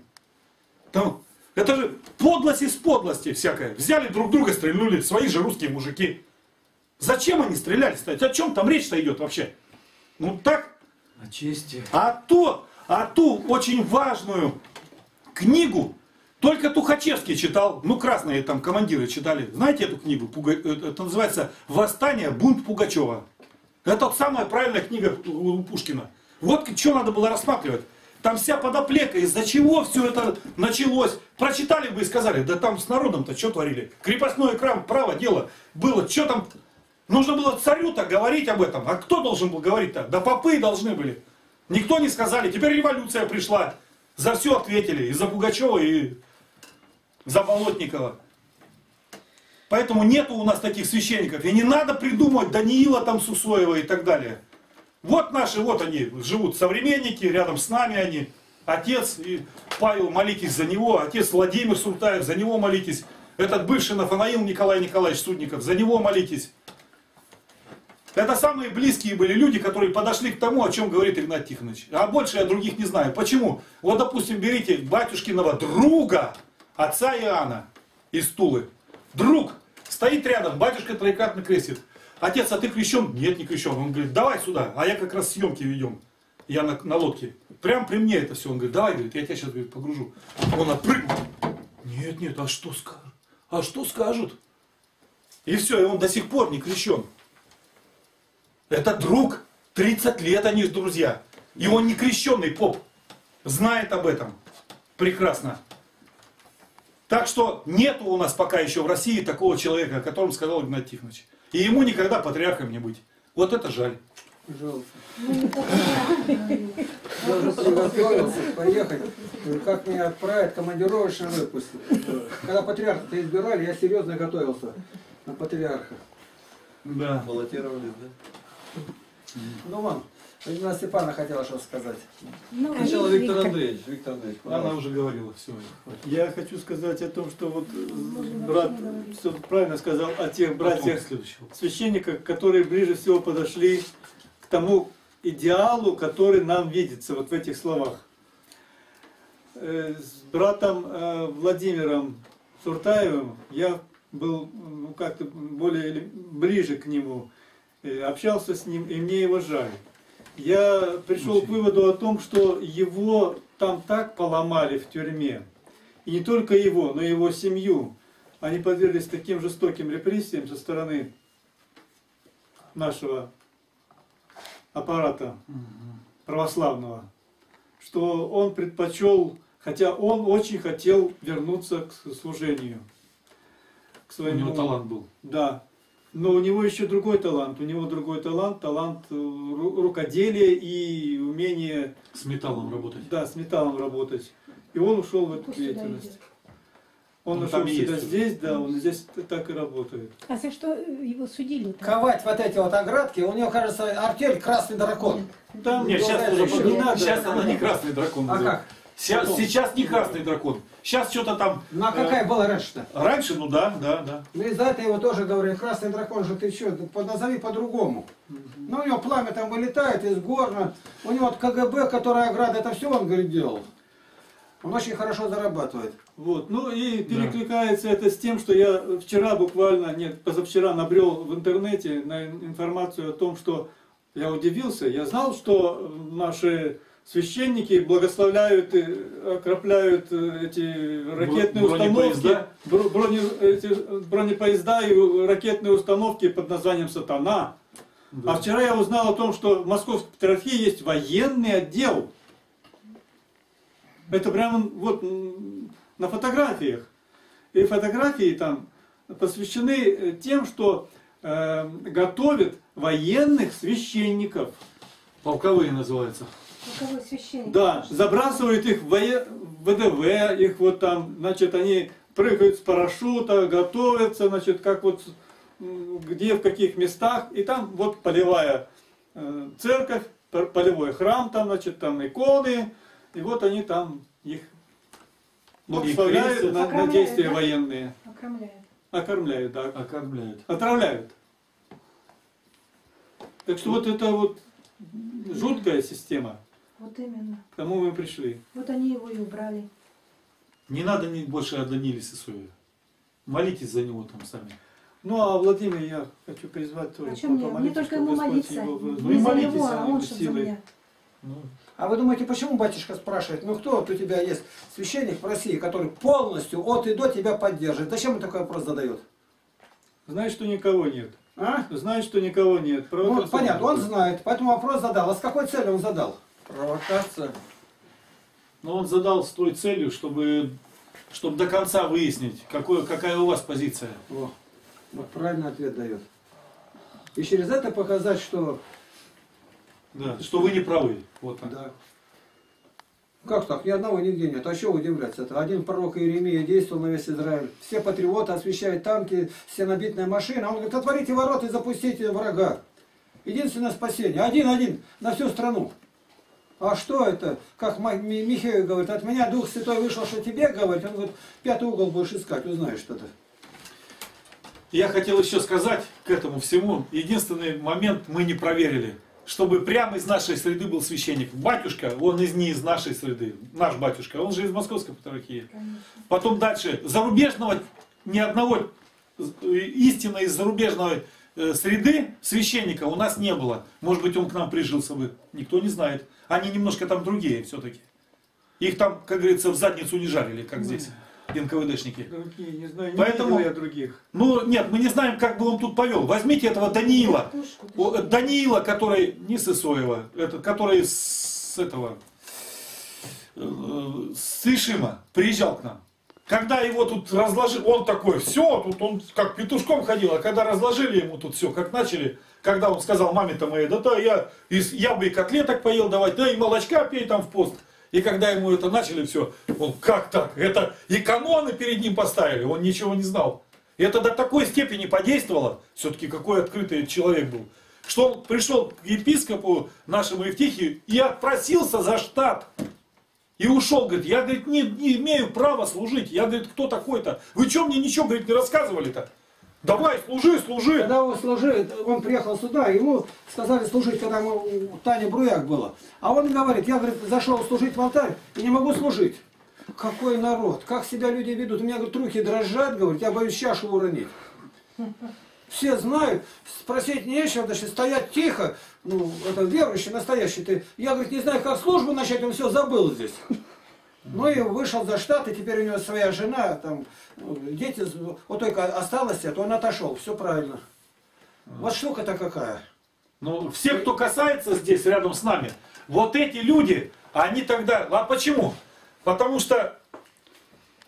S5: Там, это же подлость из подлости всякая. Взяли друг друга, стрельнули, свои же русские мужики. Зачем они стреляли, кстати? О чем там речь-то идет вообще? Ну так,
S2: О чести.
S5: а то, а ту очень важную книгу только Тухачевский читал, ну красные там командиры читали. Знаете эту книгу? Пуга- э, Это называется «Восстание. Бунт Пугачева». Это самая правильная книга у Пушкина. Вот что надо было рассматривать. Там вся подоплека, из-за чего все это началось. Прочитали бы и сказали, да там с народом-то что творили? Крепостное крам, право дело было. Что там? Нужно было царю-то говорить об этом. А кто должен был говорить-то? Да попы должны были. Никто не сказали. Теперь революция пришла. За все ответили. И за Пугачева, и за Болотникова. Поэтому нету у нас таких священников. И не надо придумывать Даниила там Сусоева и так далее. Вот наши, вот они живут, современники, рядом с нами они. Отец и Павел, молитесь за него. Отец Владимир Султаев, за него молитесь. Этот бывший Нафанаил Николай Николаевич Судников, за него молитесь. Это самые близкие были люди, которые подошли к тому, о чем говорит Игнат Тихонович. А больше я других не знаю. Почему? Вот, допустим, берите батюшкиного друга, отца Иоанна из Тулы. Друг стоит рядом, батюшка троекратно крестит. Отец, а ты крещен? Нет, не крещен. Он говорит, давай сюда, а я как раз съемки ведем. Я на, на лодке. Прям при мне это все. Он говорит, давай, говорит, я тебя сейчас говорит, погружу. Он отпрыгнул. Нет, нет, а что скажут? А что скажут? И все, и он до сих пор не крещен. Это друг. 30 лет они друзья. И он не крещенный поп. Знает об этом. Прекрасно. Так что нет у нас пока еще в России такого человека, о котором сказал Игнат Тихонович. И ему никогда патриархом не быть. Вот это жаль.
S1: Жалко. Я уже приготовился поехать. Как меня отправят, командировочный выпуск. Когда патриарха-то избирали, я серьезно готовился на патриарха.
S5: Да.
S4: Баллотировались, да?
S1: Ну, вон, Ирина Степановна хотела что сказать.
S3: Ну,
S4: Сначала
S3: они-
S4: Виктор Андреевич. Виктор Андреевич,
S5: Она
S4: пожалуйста.
S5: уже говорила все.
S2: Я хочу сказать о том, что вот э, брат все правильно сказал о тех братьях
S5: следующего.
S2: священниках, которые ближе всего подошли к тому идеалу, который нам видится вот в этих словах. Э, С братом э, Владимиром Суртаевым я был ну, как-то более ближе к нему, общался с ним, и мне его жаль. Я пришел к выводу о том, что его там так поломали в тюрьме, и не только его, но и его семью. Они подверглись таким жестоким репрессиям со стороны нашего аппарата православного, что он предпочел, хотя он очень хотел вернуться к служению, к
S5: У
S2: своему
S5: него талант был.
S2: да. Но у него еще другой талант. У него другой талант, талант э, ру- рукоделия и умение
S5: С металлом работать.
S2: да, с металлом работать. И он ушел в эту деятельность. Он
S5: Ну,
S2: нашел себя
S5: есть.
S2: здесь, да, он здесь так и работает.
S3: А за что его судили?
S1: Ковать вот эти вот оградки, у него, кажется, артель «Красный дракон».
S2: Там
S5: Нет, сейчас уже
S2: не надо.
S5: Сейчас она не красный дракон.
S1: А как?
S5: Сейчас, сейчас не красный дракон. Сейчас что-то там.
S1: Ну а какая была раньше-то?
S5: Раньше, ну да, да, да.
S1: Ну и за это его тоже говорили, красный дракон же ты что, назови по-другому. Ну у него пламя там вылетает из горна, у него вот КГБ, которая ограда, это все он, говорит, делал. Он очень хорошо зарабатывает.
S2: Вот. Ну и перекликается это с тем, что я вчера буквально, нет, позавчера набрел в интернете на информацию о том, что я удивился. Я знал, что наши священники благословляют, и окропляют э, эти ракетные установки,
S5: бронепоезда?
S2: бро- броне- эти бронепоезда и ракетные установки под названием «Сатана».
S5: Да.
S2: А вчера я узнал о том, что в Московской патриархии есть военный отдел. Это прямо вот на фотографиях. И фотографии там посвящены э, тем, что э, готовят военных священников.
S5: Полковые называются.
S7: Священник?
S2: Да, забрасывают их в ВДВ, их вот там, значит, они прыгают с парашюта, готовятся, значит, как вот где, в каких местах, и там вот полевая э, церковь, полевой храм, там, значит, там иконы, и вот они там их благословляют
S5: крестят.
S2: на, на действия
S7: да?
S2: военные,
S7: Окромляет.
S2: окормляют, да,
S5: Окормляют.
S2: отравляют. Так что вот это вот жуткая система,
S7: Вот именно.
S2: к тому мы пришли.
S7: Вот они его и убрали.
S5: Не надо больше о Даниле Сысоеве. Молитесь за него там сами.
S2: Ну а Владимир, я хочу призвать тоже.
S7: А чем мне? Мне только
S2: чтобы
S7: ему молиться.
S2: его
S5: Ну
S7: Не за
S5: молитесь,
S7: него,
S5: а
S7: а он, чтобы за меня.
S5: Ну,
S1: А вы думаете, почему батюшка спрашивает, ну кто вот у тебя есть священник в России, который полностью от и до тебя поддерживает? Зачем он такой вопрос задает?
S2: Знаешь, что никого нет.
S1: А?
S2: Знаешь, что никого нет.
S1: Ну, понятно, он знает, поэтому вопрос задал. А с какой целью он задал?
S4: Провокация.
S5: Но он задал с той целью, чтобы, чтобы до конца выяснить, какое, какая у вас позиция.
S1: О, вот правильный ответ дает. И через это показать, что...
S5: Да, что вы не правы. Вот так.
S1: Да. Как так? Ни одного нигде нет. А чего удивляться? Это один пророк Иеремия действовал на весь Израиль. Все патриоты освещают танки, стенобитная машина. Он говорит, отворите ворота и запустите врага. Единственное спасение. Один-один на всю страну. А что это? Как Михаил говорит, от меня Дух Святой вышел, что тебе говорить. Он говорит, пятый угол будешь искать, узнаешь что-то.
S5: Я хотел еще сказать к этому всему. Единственный момент мы не проверили. Чтобы прямо из нашей среды был священник. Батюшка, он из не из нашей среды. Наш батюшка, он же из московской патриархии. Потом дальше. Зарубежного, ни одного э, истинно из зарубежной э, среды священника у нас не было. Может быть, он к нам прижился бы. Никто не знает. Они немножко там другие все-таки. Их там, как говорится, в задницу не жарили, как здесь, НКВДшники.
S2: Другие, не знаю, не
S5: Поэтому-
S2: видел я других.
S5: Ну, нет, мы не знаем, как бы он тут повел. Возьмите этого Даниила. О,
S7: что?
S5: Даниила, который, не Сысоева, этот, который с этого, э, с Ишима приезжал к нам. Когда его тут разложили, он такой, все, тут он как петушком ходил, а когда разложили ему тут все, как начали, когда он сказал маме-то моей, да то я, я бы и котлеток поел давать, да и молочка пей там в пост. И когда ему это начали все, он как так? Это и каноны перед ним поставили, он ничего не знал. И это до такой степени подействовало, все-таки какой открытый человек был, что он пришел к епископу нашему Евтихию и отпросился за штат. И ушел, говорит, я, говорит, не, не имею права служить. Я, говорит, кто такой-то? Вы что мне ничего, говорит, не рассказывали-то? Давай, служи, служи.
S1: Когда он служил, он приехал сюда, ему сказали служить, когда мы, у Тани Бруяк было. А он говорит, я говорит, зашел служить в алтарь и не могу служить. Какой народ, как себя люди ведут. У меня говорит, руки дрожат, говорит, я боюсь чашу уронить. Все знают, спросить нечего, значит, стоять тихо. Ну, это верующий, настоящий ты. Я, говорит, не знаю, как службу начать, он все забыл здесь. Ну и вышел за штат, и теперь у него своя жена, там, ну, дети, вот только осталось, а то он отошел, все правильно. Вот штука-то какая.
S5: Ну, все, кто касается здесь, рядом с нами, вот эти люди, они тогда... А почему? Потому что,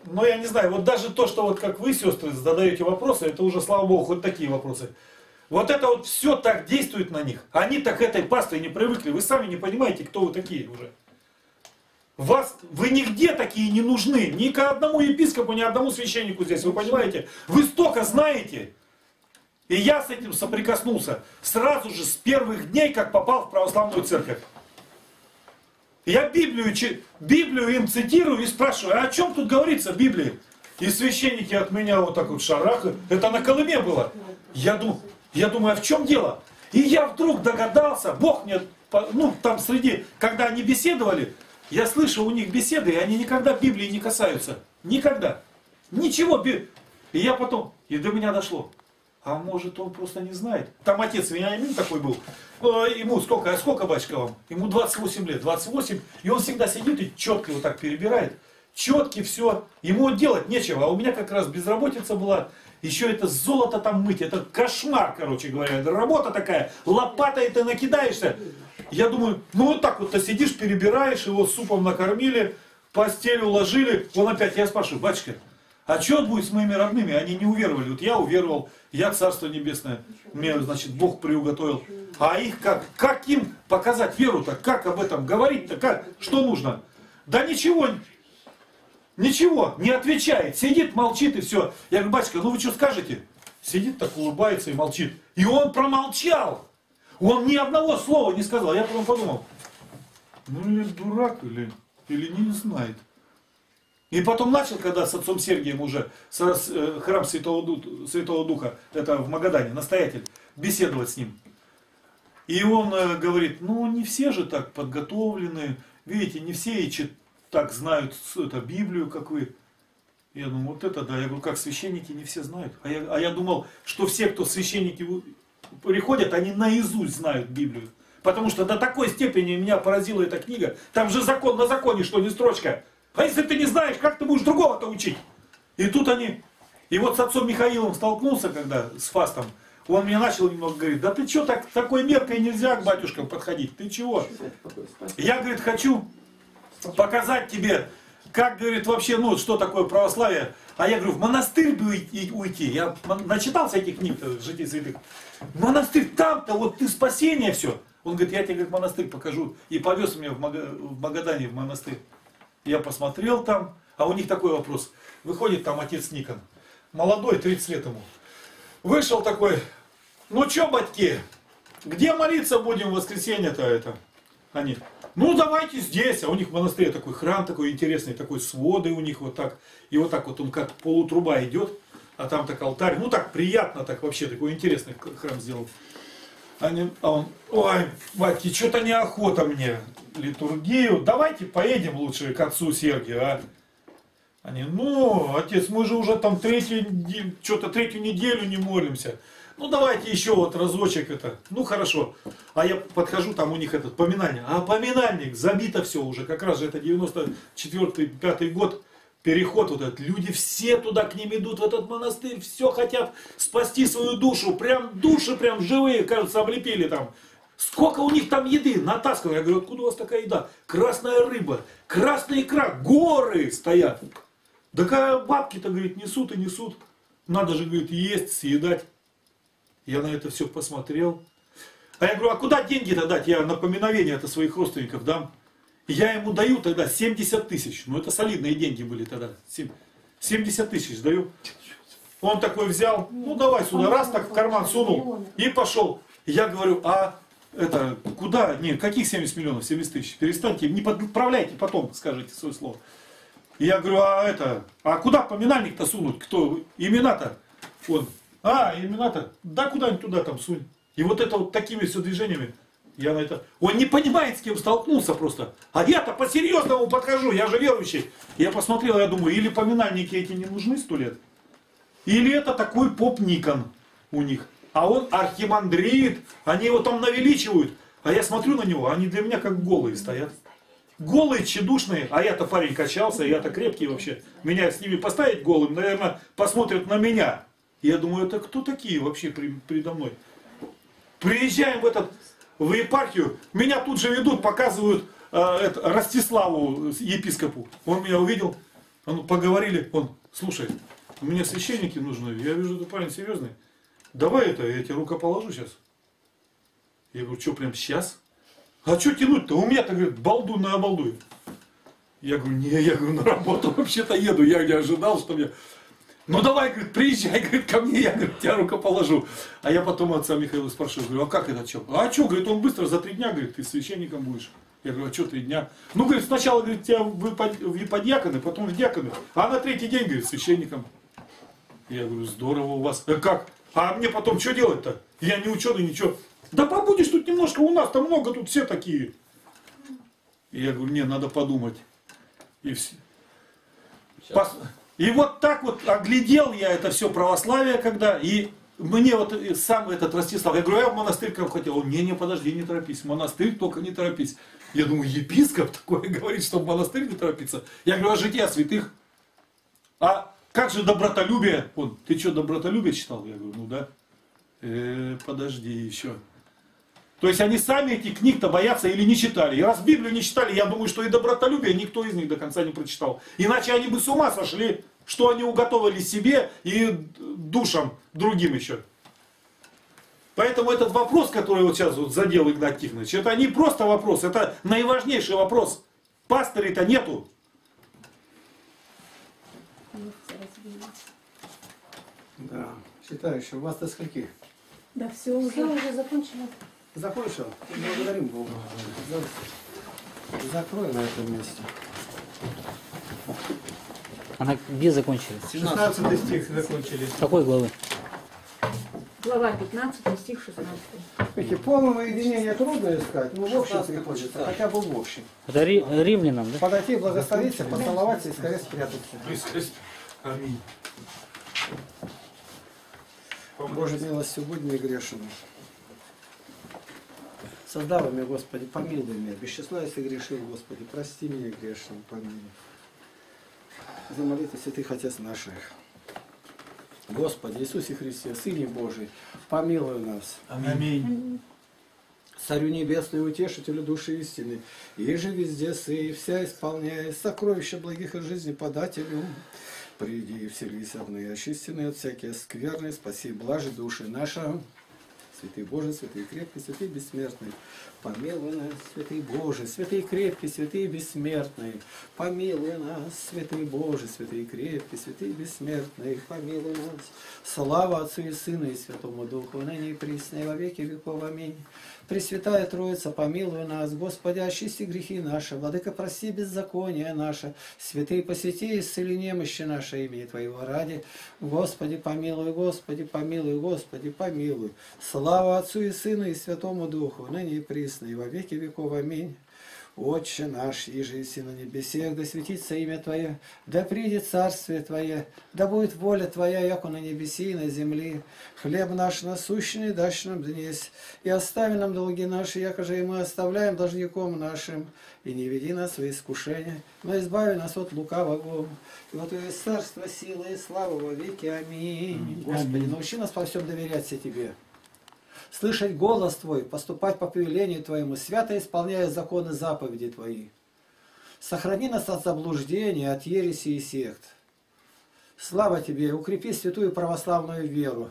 S5: ну я не знаю, вот даже то, что вот как вы, сестры, задаете вопросы, это уже, слава богу, хоть такие вопросы. Вот это вот все так действует на них. Они так этой пастой не привыкли. Вы сами не понимаете, кто вы такие уже. Вас, вы нигде такие не нужны. Ни к одному епископу, ни одному священнику здесь. Вы понимаете? Вы столько знаете. И я с этим соприкоснулся сразу же с первых дней, как попал в православную церковь. Я Библию, Библию им цитирую и спрашиваю, а о чем тут говорится в Библии? И священники от меня вот так вот шарахают. Это на Колыме было. Я думаю, я думаю, а в чем дело? И я вдруг догадался, Бог мне, ну там среди, когда они беседовали, я слышу у них беседы, и они никогда Библии не касаются. Никогда. Ничего. И я потом, и до меня дошло. А может он просто не знает. Там отец Вениамин такой был. Э, Ему сколько, а сколько батюшка вам? Ему 28 лет. 28. И он всегда сидит и четко вот так перебирает. Четкий все. Ему делать нечего. А у меня как раз безработица была. Еще это золото там мыть. Это кошмар, короче говоря. Это работа такая. Лопатой ты накидаешься. Я думаю, ну вот так вот ты сидишь, перебираешь, его супом накормили, постель уложили. Он опять, я спрашиваю, батюшка, а что будет с моими родными? Они не уверовали. Вот я уверовал, я Царство Небесное. Мне, значит, Бог приуготовил. А их как? Как им показать веру-то? Как об этом говорить-то? Как? Что нужно? Да ничего, ничего, не отвечает. Сидит, молчит и все. Я говорю, батюшка, ну вы что скажете? Сидит так, улыбается и молчит. И он промолчал. Он ни одного слова не сказал. Я потом подумал, ну или дурак, или, или не знает. И потом начал, когда с отцом Сергием уже, с, э, храм Святого, Ду- Святого Духа, это в Магадане, настоятель, беседовать с ним. И он э, говорит, ну не все же так подготовлены, видите, не все и чит- так знают это, Библию, как вы. Я думаю, вот это да. Я говорю, как священники не все знают. А я, а я думал, что все, кто священники приходят, они наизусть знают Библию. Потому что до такой степени меня поразила эта книга. Там же закон на законе, что не строчка. А если ты не знаешь, как ты будешь другого-то учить? И тут они... И вот с отцом Михаилом столкнулся, когда с фастом, он мне начал немного говорить, да ты что, так, такой меркой нельзя к батюшкам подходить, ты чего? Я, говорит, хочу показать тебе, как, говорит, вообще, ну, что такое православие. А я говорю, в монастырь бы уйти. Я начитался этих книг житий святых. Монастырь, там-то вот ты спасение все. Он говорит, я тебе говорит, монастырь покажу. И повез меня в Магадане в монастырь. Я посмотрел там, а у них такой вопрос. Выходит там отец Никон, молодой, 30 лет ему. Вышел такой, ну чё, батьки, где молиться будем в воскресенье-то это? Они, ну давайте здесь, а у них в монастыре такой храм такой интересный, такой своды у них вот так. И вот так вот он как полутруба идет, а там так алтарь. Ну так приятно, так вообще такой интересный храм сделал. Они, а он, ой, батьки, что-то неохота мне литургию. Давайте поедем лучше к отцу Сергию, а? Они, ну, отец, мы же уже там третью, что-то третью неделю не молимся. Ну, давайте еще вот разочек это. Ну, хорошо. А я подхожу, там у них этот поминание. А поминальник, забито все уже. Как раз же это 94-5 год. Переход вот этот. Люди все туда к ним идут, в этот монастырь. Все хотят спасти свою душу. Прям души прям живые, кажется, облепили там. Сколько у них там еды натаскано. Я говорю, откуда у вас такая еда? Красная рыба, красная икра, горы стоят. Да бабки-то, говорит, несут и несут. Надо же, говорит, есть, съедать. Я на это все посмотрел. А я говорю, а куда деньги-то дать? Я на поминовение это своих родственников дам. Я ему даю тогда 70 тысяч. Ну это солидные деньги были тогда. Сем- 70 тысяч даю. Он такой взял, ну давай сюда, раз так в карман сунул и пошел. Я говорю, а это куда? Не, каких 70 миллионов, 70 тысяч? Перестаньте, не подправляйте, потом скажите свое слово. Я говорю, а это, а куда поминальник-то сунуть? Кто? Имена-то? Он, а, имена-то, да куда-нибудь туда там сунь. И вот это вот такими все движениями, я на это, он не понимает, с кем столкнулся просто. А я-то по-серьезному подхожу, я же верующий. Я посмотрел, я думаю, или поминальники эти не нужны сто лет, или это такой поп Никон у них. А он архимандрит, они его там навеличивают. А я смотрю на него, они для меня как голые стоят. Голые, тщедушные, а я-то парень качался, я-то крепкий вообще. Меня с ними поставить голым, наверное, посмотрят на меня. Я думаю, это кто такие вообще при- передо мной? Приезжаем в этот, в епархию, меня тут же ведут, показывают э, это, Ростиславу, э, епископу. Он меня увидел, он, поговорили, он, слушай, мне священники нужны, я вижу, ты парень серьезный. давай это, я тебе рукоположу сейчас. Я говорю, что, прям сейчас? А что тянуть-то? У меня-то, говорит, балду на обалдуй. Я говорю, не, я говорю, на работу вообще-то еду. Я не ожидал, что мне... Ну давай, говорит, приезжай, [laughs] говорит, ко мне, я, говорит, тебя рукоположу. А я потом отца Михаила спрашиваю, говорю, а как это что? А что, говорит, он быстро за три дня, говорит, ты священником будешь. Я говорю, а что три дня? Ну, говорит, сначала, говорит, тебя в иподьяконы, потом в диаконы, а на третий день, говорит, священником. Я говорю, здорово у вас. «А как? А мне потом что делать-то? Я не ученый, ничего. Да побудешь тут немножко, у нас там много, тут все такие. И я говорю, не, надо подумать. И все. Пос- И вот так вот оглядел я это все православие, когда, и мне вот сам этот Ростислав, я говорю, я в монастырь как хотел. Он, не, не, подожди, не торопись, в монастырь только не торопись. Я думаю, епископ такое [laughs] говорит, что в монастырь не торопиться. Я говорю, а жития святых? А как же добротолюбие? Он, ты что, добротолюбие читал? Я говорю, ну да. «Э, подожди еще. То есть они сами эти книг-то боятся или не читали. И раз Библию не читали, я думаю, что и добротолюбие никто из них до конца не прочитал. Иначе они бы с ума сошли, что они уготовили себе и душам другим еще. Поэтому этот вопрос, который вот сейчас вот задел Игнат Тихонович, это не просто вопрос, это наиважнейший вопрос. Пастырей-то нету.
S1: Да. Считающий, у вас до скольки?
S3: Да, все
S7: Все,
S3: уже.
S7: уже закончила.
S1: Закончил? Благодарим Бога. За- Закрой на этом месте.
S8: Она где закончилась?
S1: 16 стих закончили.
S8: Какой главы?
S6: Глава 15, стих 16.
S1: Эти полного единения трудно искать, но в общем
S4: 16
S1: приходится, хотя бы в общем.
S8: Это ри- римлянам, да?
S1: Подойти, благословиться, поцеловаться и скорее спрятаться.
S5: Аминь.
S1: Божья милость сегодня и грешен. Создав меня, Господи, помилуй меня. Числа, если грешил, Господи, прости меня грешным, помилуй. За молитву святых Отец наших. Господи, Иисусе Христе, Сыне Божий, помилуй нас.
S5: Аминь.
S1: Царю небесный, утешителю души истины, и же везде сы, и вся исполняя сокровища благих и жизни подателю. Приди и вселись овны, очистенные от всякие скверны, спаси блажи души наша. Святый Божий, святый крепкий, святый бессмертный, помилуй нас, святый Божий, святый крепкий, святый бессмертный, помилуй нас, святый Божий, святый крепкий, святый бессмертный, помилуй нас. Слава Отцу и Сыну и Святому Духу, ныне и присно, и во веки веков. Аминь. Пресвятая Троица, помилуй нас, Господи, очисти грехи наши, Владыка, прости беззаконие наше, святые посети, исцели немощи наше имени Твоего ради. Господи, помилуй, Господи, помилуй, Господи, помилуй. Слава Отцу и Сыну и Святому Духу, ныне и присно, и во веки веков. Аминь. Отче наш, иже и на небесех, да светится имя Твое, да придет царствие Твое, да будет воля Твоя, яко на небеси и на земле. Хлеб наш насущный дашь нам днесь, и остави нам долги наши, яко же и мы оставляем должником нашим. И не веди нас в искушение, но избави нас от лукавого. И вот Твое царство, сила и слава во веки. Аминь. Господи, научи нас по всем доверяться Тебе слышать голос Твой, поступать по повелению Твоему, свято исполняя законы заповеди Твои. Сохрани нас от заблуждения, от ереси и сект. Слава Тебе, укрепи святую православную веру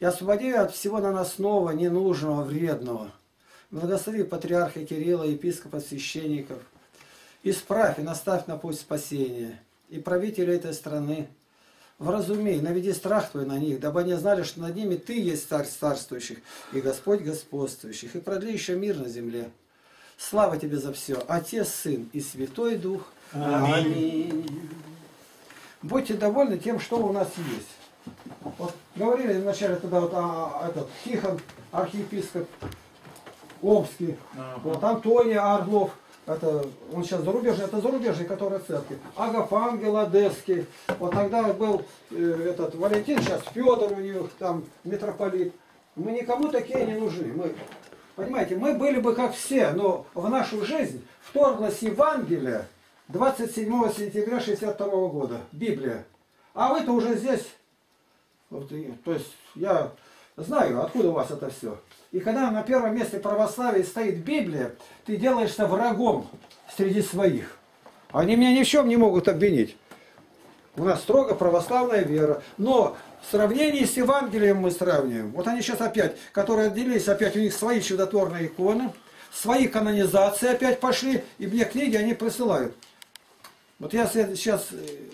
S1: и освободи от всего наносного, ненужного, вредного. Благослови патриарха Кирилла, епископа, священников. Исправь и наставь на путь спасения. И правителей этой страны, Вразумей, наведи страх Твой на них, дабы они знали, что над ними Ты есть царь царствующих и Господь господствующих, и продли еще мир на земле. Слава Тебе за все, Отец, Сын и Святой Дух. Аминь. Будьте довольны тем, что у нас есть. Вот говорили вначале тогда вот а, этот Тихон, архиепископ Омский, вот Антония Орлов, это, он сейчас зарубежный, это зарубежный, который церкви. Агафангел Одесский. Вот тогда был э, этот Валентин, сейчас Федор у них там митрополит. Мы никому такие не нужны. Мы, понимаете, мы были бы как все, но в нашу жизнь вторглась Евангелие 27 сентября 62 года. Библия. А вы-то уже здесь. Вот, то есть я знаю, откуда у вас это все. И когда на первом месте православия стоит Библия, ты делаешься врагом среди своих. Они меня ни в чем не могут обвинить. У нас строго православная вера. Но В сравнении с Евангелием мы сравниваем. Вот они сейчас опять, которые отделились, опять у них свои чудотворные иконы, свои канонизации опять пошли, и мне книги они присылают. Вот я сейчас,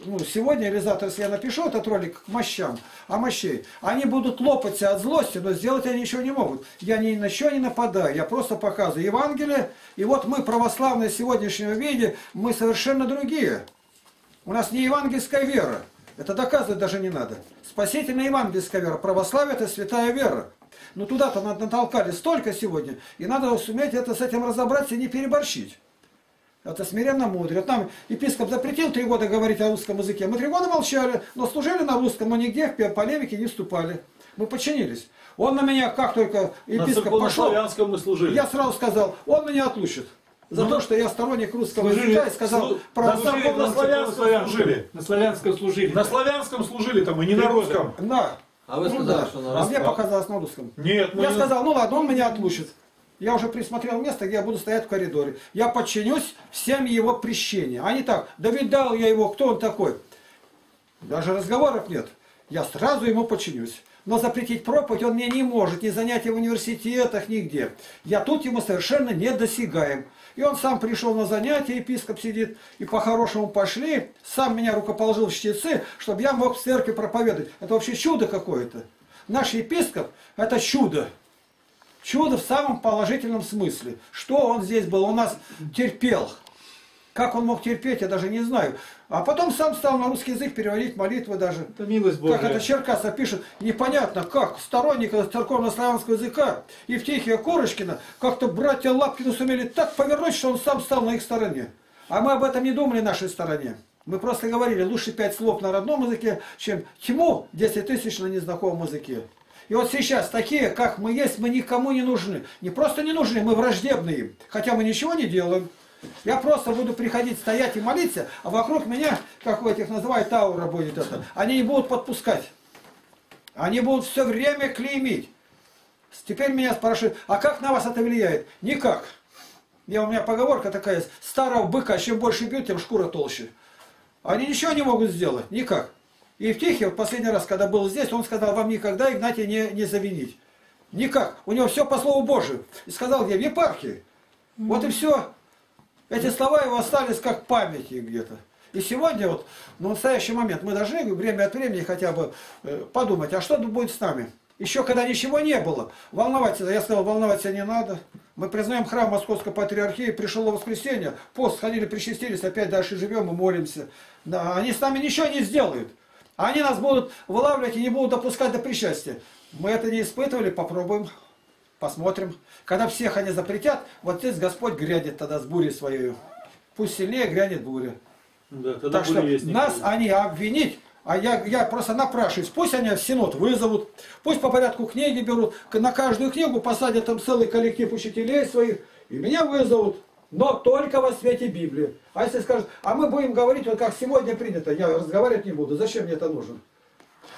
S1: ну, сегодня или завтра, если я напишу этот ролик к мощам, о мощей, они будут лопаться от злости, но сделать они ничего не могут. Я ни на что не нападаю, я просто показываю Евангелие, и вот мы, православные сегодняшнего виде, мы совершенно другие. У нас не евангельская вера. Это доказывать даже не надо. Спасительная евангельская вера. Православие это святая вера. Но туда-то нат- натолкали столько сегодня, и надо суметь это с этим разобраться и не переборщить. Это смиренно мудрее. Вот нам епископ запретил три года говорить о русском языке. Мы три года молчали, но служили на русском, но нигде в полемике не вступали. Мы подчинились. Он на меня, как только
S5: На
S1: епископ пошел,
S5: церковно-славянском мы служили.
S1: я сразу сказал, он меня отлучит. За
S5: Ну,
S1: то, что я сторонник русского
S2: служили-
S1: языка и сказал
S5: слу-
S1: про
S5: на церковно-славянском служили.
S2: На славянском служили.
S5: На славянском служили там, и не на русском.
S1: Да.
S4: А вы
S1: Ну
S4: сказали,
S1: да.
S4: что на
S1: А мне
S4: русском.
S1: показалось на русском.
S5: Нет, мы
S1: Я
S5: не-
S1: сказал, ну ладно, он меня отлучит. Я уже присмотрел место, где я буду стоять в коридоре. Я подчинюсь всем его прещениям. А не так, да видал я его, кто он такой. Даже разговоров нет. Я сразу ему подчинюсь. Но запретить проповедь он мне не может, ни занятия в университетах, нигде. Я тут ему совершенно недосягаем. И он сам пришел на занятия, епископ сидит, и по-хорошему пошли, сам меня рукоположил в чтецы, чтобы я мог в церкви проповедовать. Это вообще чудо какое-то. Наш епископ – это чудо. Чудо в самом положительном смысле. Что он здесь был? Он нас терпел. Как он мог терпеть, я даже не знаю. А потом сам стал на русский язык переводить молитвы даже.
S2: Это милость Божья.
S1: Как это Черкасов пишет, непонятно, как сторонник церковно-славянского языка Евтихия Корочкина, как-то братья Лапкины сумели так повернуть, что он сам стал на их стороне. А мы об этом не думали нашей стороне. Мы просто говорили, лучше пять слов на родном языке, чем тьму 10 тысяч на незнакомом языке. И вот сейчас такие, как мы есть, мы никому не нужны. Не просто не нужны, мы враждебны им. Хотя мы ничего не делаем. Я просто буду приходить, стоять и молиться, а вокруг меня, как вы этих называют, таура будет это. Они не будут подпускать. Они будут все время клеймить. Теперь меня спрашивают, а как на вас это влияет? Никак. Я, у меня поговорка такая есть, старого быка чем больше бьют, тем шкура толще. Они ничего не могут сделать, никак. И в последний раз, когда был здесь, он сказал, вам никогда Игнатия не, не завинить. Никак. У него все по слову Божию. И сказал, где? В епархии. Вот и все. Эти слова его остались как памяти где-то. И сегодня вот, на настоящий момент, мы должны время от времени хотя бы э, подумать, а что будет с нами? Еще когда ничего не было, волноваться, я сказал, волноваться не надо. Мы признаем храм Московской Патриархии, пришло воскресенье, пост ходили, причастились, опять дальше живем и молимся. Да, они с нами ничего не сделают. Они нас будут вылавливать и не будут допускать до причастия. Мы это не испытывали, попробуем, посмотрим. Когда всех они запретят, вот здесь Господь грянет тогда с бурей своей. Пусть сильнее грянет буря.
S2: Да, тогда
S1: Так что
S2: вестник.
S1: нас они обвинить, а я, я просто напрашиваюсь. Пусть они в Синод вызовут, пусть по порядку книги берут, на каждую книгу посадят там целый коллектив учителей своих, и меня вызовут. Но только во свете Библии. А если скажут, а мы будем говорить, вот как сегодня принято, я разговаривать не буду, зачем мне это нужно?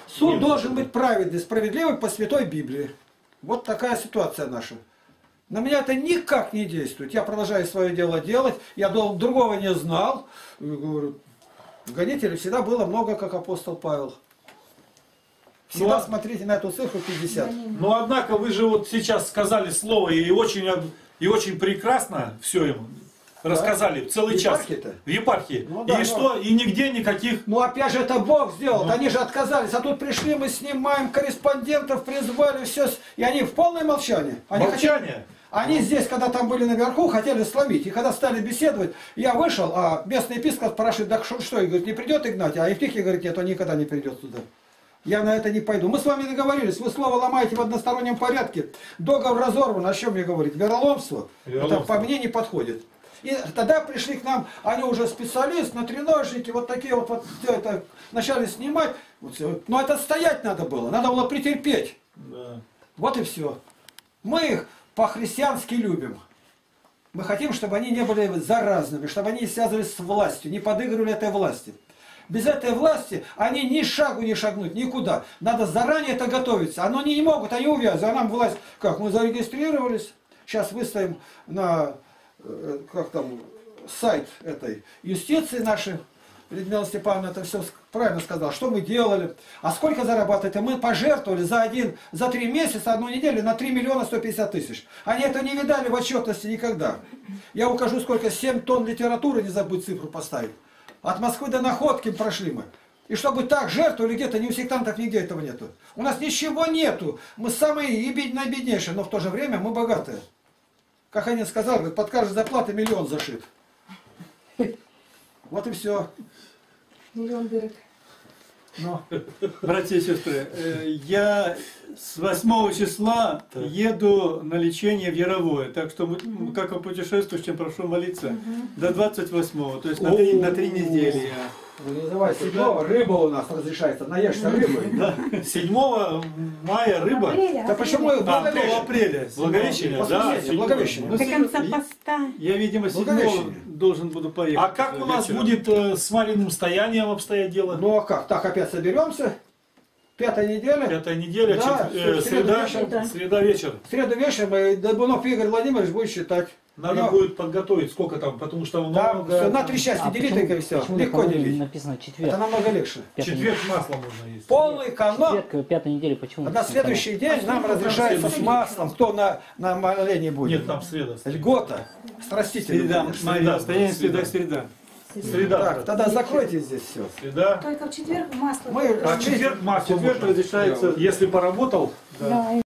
S1: Суд
S2: Нет,
S1: должен быть праведный, справедливый по святой Библии. Вот такая ситуация наша. На меня это никак не действует. Я продолжаю свое дело делать. Я другого не знал. Гонителей всегда было много, как апостол Павел. Всегда
S5: Ну, а-
S1: смотрите на эту цифру 50.
S5: Но однако вы же вот сейчас сказали слово и очень, и очень прекрасно все им рассказали целый
S1: В
S5: час.
S1: епархии-то?
S5: В епархии.
S1: Ну да,
S5: и
S1: да.
S5: что? И нигде никаких
S1: Ну опять же это Бог сделал.
S5: Ну.
S1: Они же отказались. А тут пришли, мы снимаем корреспондентов, призвали, все. И они в полное молчание. Они хотели-
S5: молчания.
S1: Они здесь, когда там были наверху, хотели сломить. И когда стали беседовать, я вышел, а местный епископ спрашивает, да что, что? И говорит, не придет Игнатий? А Евтихий говорит, нет, он никогда не придет туда. Я на это не пойду. Мы с вами договорились, вы слово ломаете в одностороннем порядке. Договор разорван, о чем мне говорить? Вероломство?
S5: Вероломство.
S1: Это по мне не подходит. И тогда пришли к нам, они уже специалист на треножнике, вот такие вот, вот это, начали снимать. Но это стоять надо было, надо было претерпеть.
S5: Да.
S1: Вот и все. Мы их по-христиански любим. Мы хотим, чтобы они не были заразными, чтобы они связывались с властью, не подыгрывали этой власти. Без этой власти они ни шагу не шагнуть, никуда. Надо заранее это готовиться. Оно не, могут, они увязаны. А нам власть, как, мы зарегистрировались, сейчас выставим на, э, как там, сайт этой юстиции нашей, Людмила Степановна это все правильно сказала. Что мы делали? А сколько зарабатываете? Мы пожертвовали за один, за три месяца, одну неделю на 3 миллиона 150 тысяч. Они это не видали в отчетности никогда. Я укажу, сколько 7 тонн литературы, не забудь цифру поставить. От Москвы до Находки прошли мы. И чтобы так жертвовали где-то, не у сектантов нигде этого нету. У нас ничего нету. Мы самые и бед- наибеднейшие, но в то же время мы богатые. Как один сказал, под каждой зарплатой миллион зашит. Вот и все.
S7: Миллион дырок.
S1: Ну,
S2: Братья и сестры, э, я с 8 числа еду на лечение в Яровое, так что мы, как о путешествующем прошу молиться до 28 то есть на три, на три недели. я.
S1: Давай, седьмого рыба у нас разрешается. Наешься рыбы. [laughs]
S5: 7 мая рыба.
S7: Апреля,
S1: Да
S7: апреля.
S1: почему
S2: А, до
S1: Благовещение?
S2: апреля.
S5: Благовещение, да?
S1: Благовещение.
S2: Ну,
S3: До конца поста.
S2: Я, видимо, 7
S1: Благовещение.
S2: Должен буду поехать.
S5: А как у нас
S2: вечером.
S5: будет э, с Мариным стоянием обстоять дело?
S1: Ну а как? Так опять соберемся. Пятая неделя.
S5: Пятая неделя,
S1: Да,
S5: чет- э,
S1: в среду
S5: среда,
S1: вечером.
S5: среда вечер.
S1: В среду вечером и Добунов Игорь Владимирович будет считать.
S5: Надо
S1: Ну,
S5: будет подготовить, сколько там, потому что
S1: Там
S5: много.
S1: всё на три части
S8: А
S1: делить
S8: почему-
S1: и все.
S8: почему
S1: Легко делить.
S8: написано четверг?
S1: Это намного легче.
S8: Пятая
S5: Четверг масло можно есть.
S1: Полный канон.
S8: Четверг, пятой недели, почему?
S1: На
S8: написано
S1: следующий день нам разрешается с маслом. Кто на, на молении будет?
S5: Нет, там среда.
S1: Льгота. С растительным,
S2: Среда,
S5: Среда, среда.
S2: среда, среда.
S5: Среда.
S1: Так, тогда закройте здесь все.
S5: Среда.
S7: Только в четверг масло.
S1: Мы
S5: А четверг масло
S2: Четверг разрешается
S5: Если поработал,
S7: Да,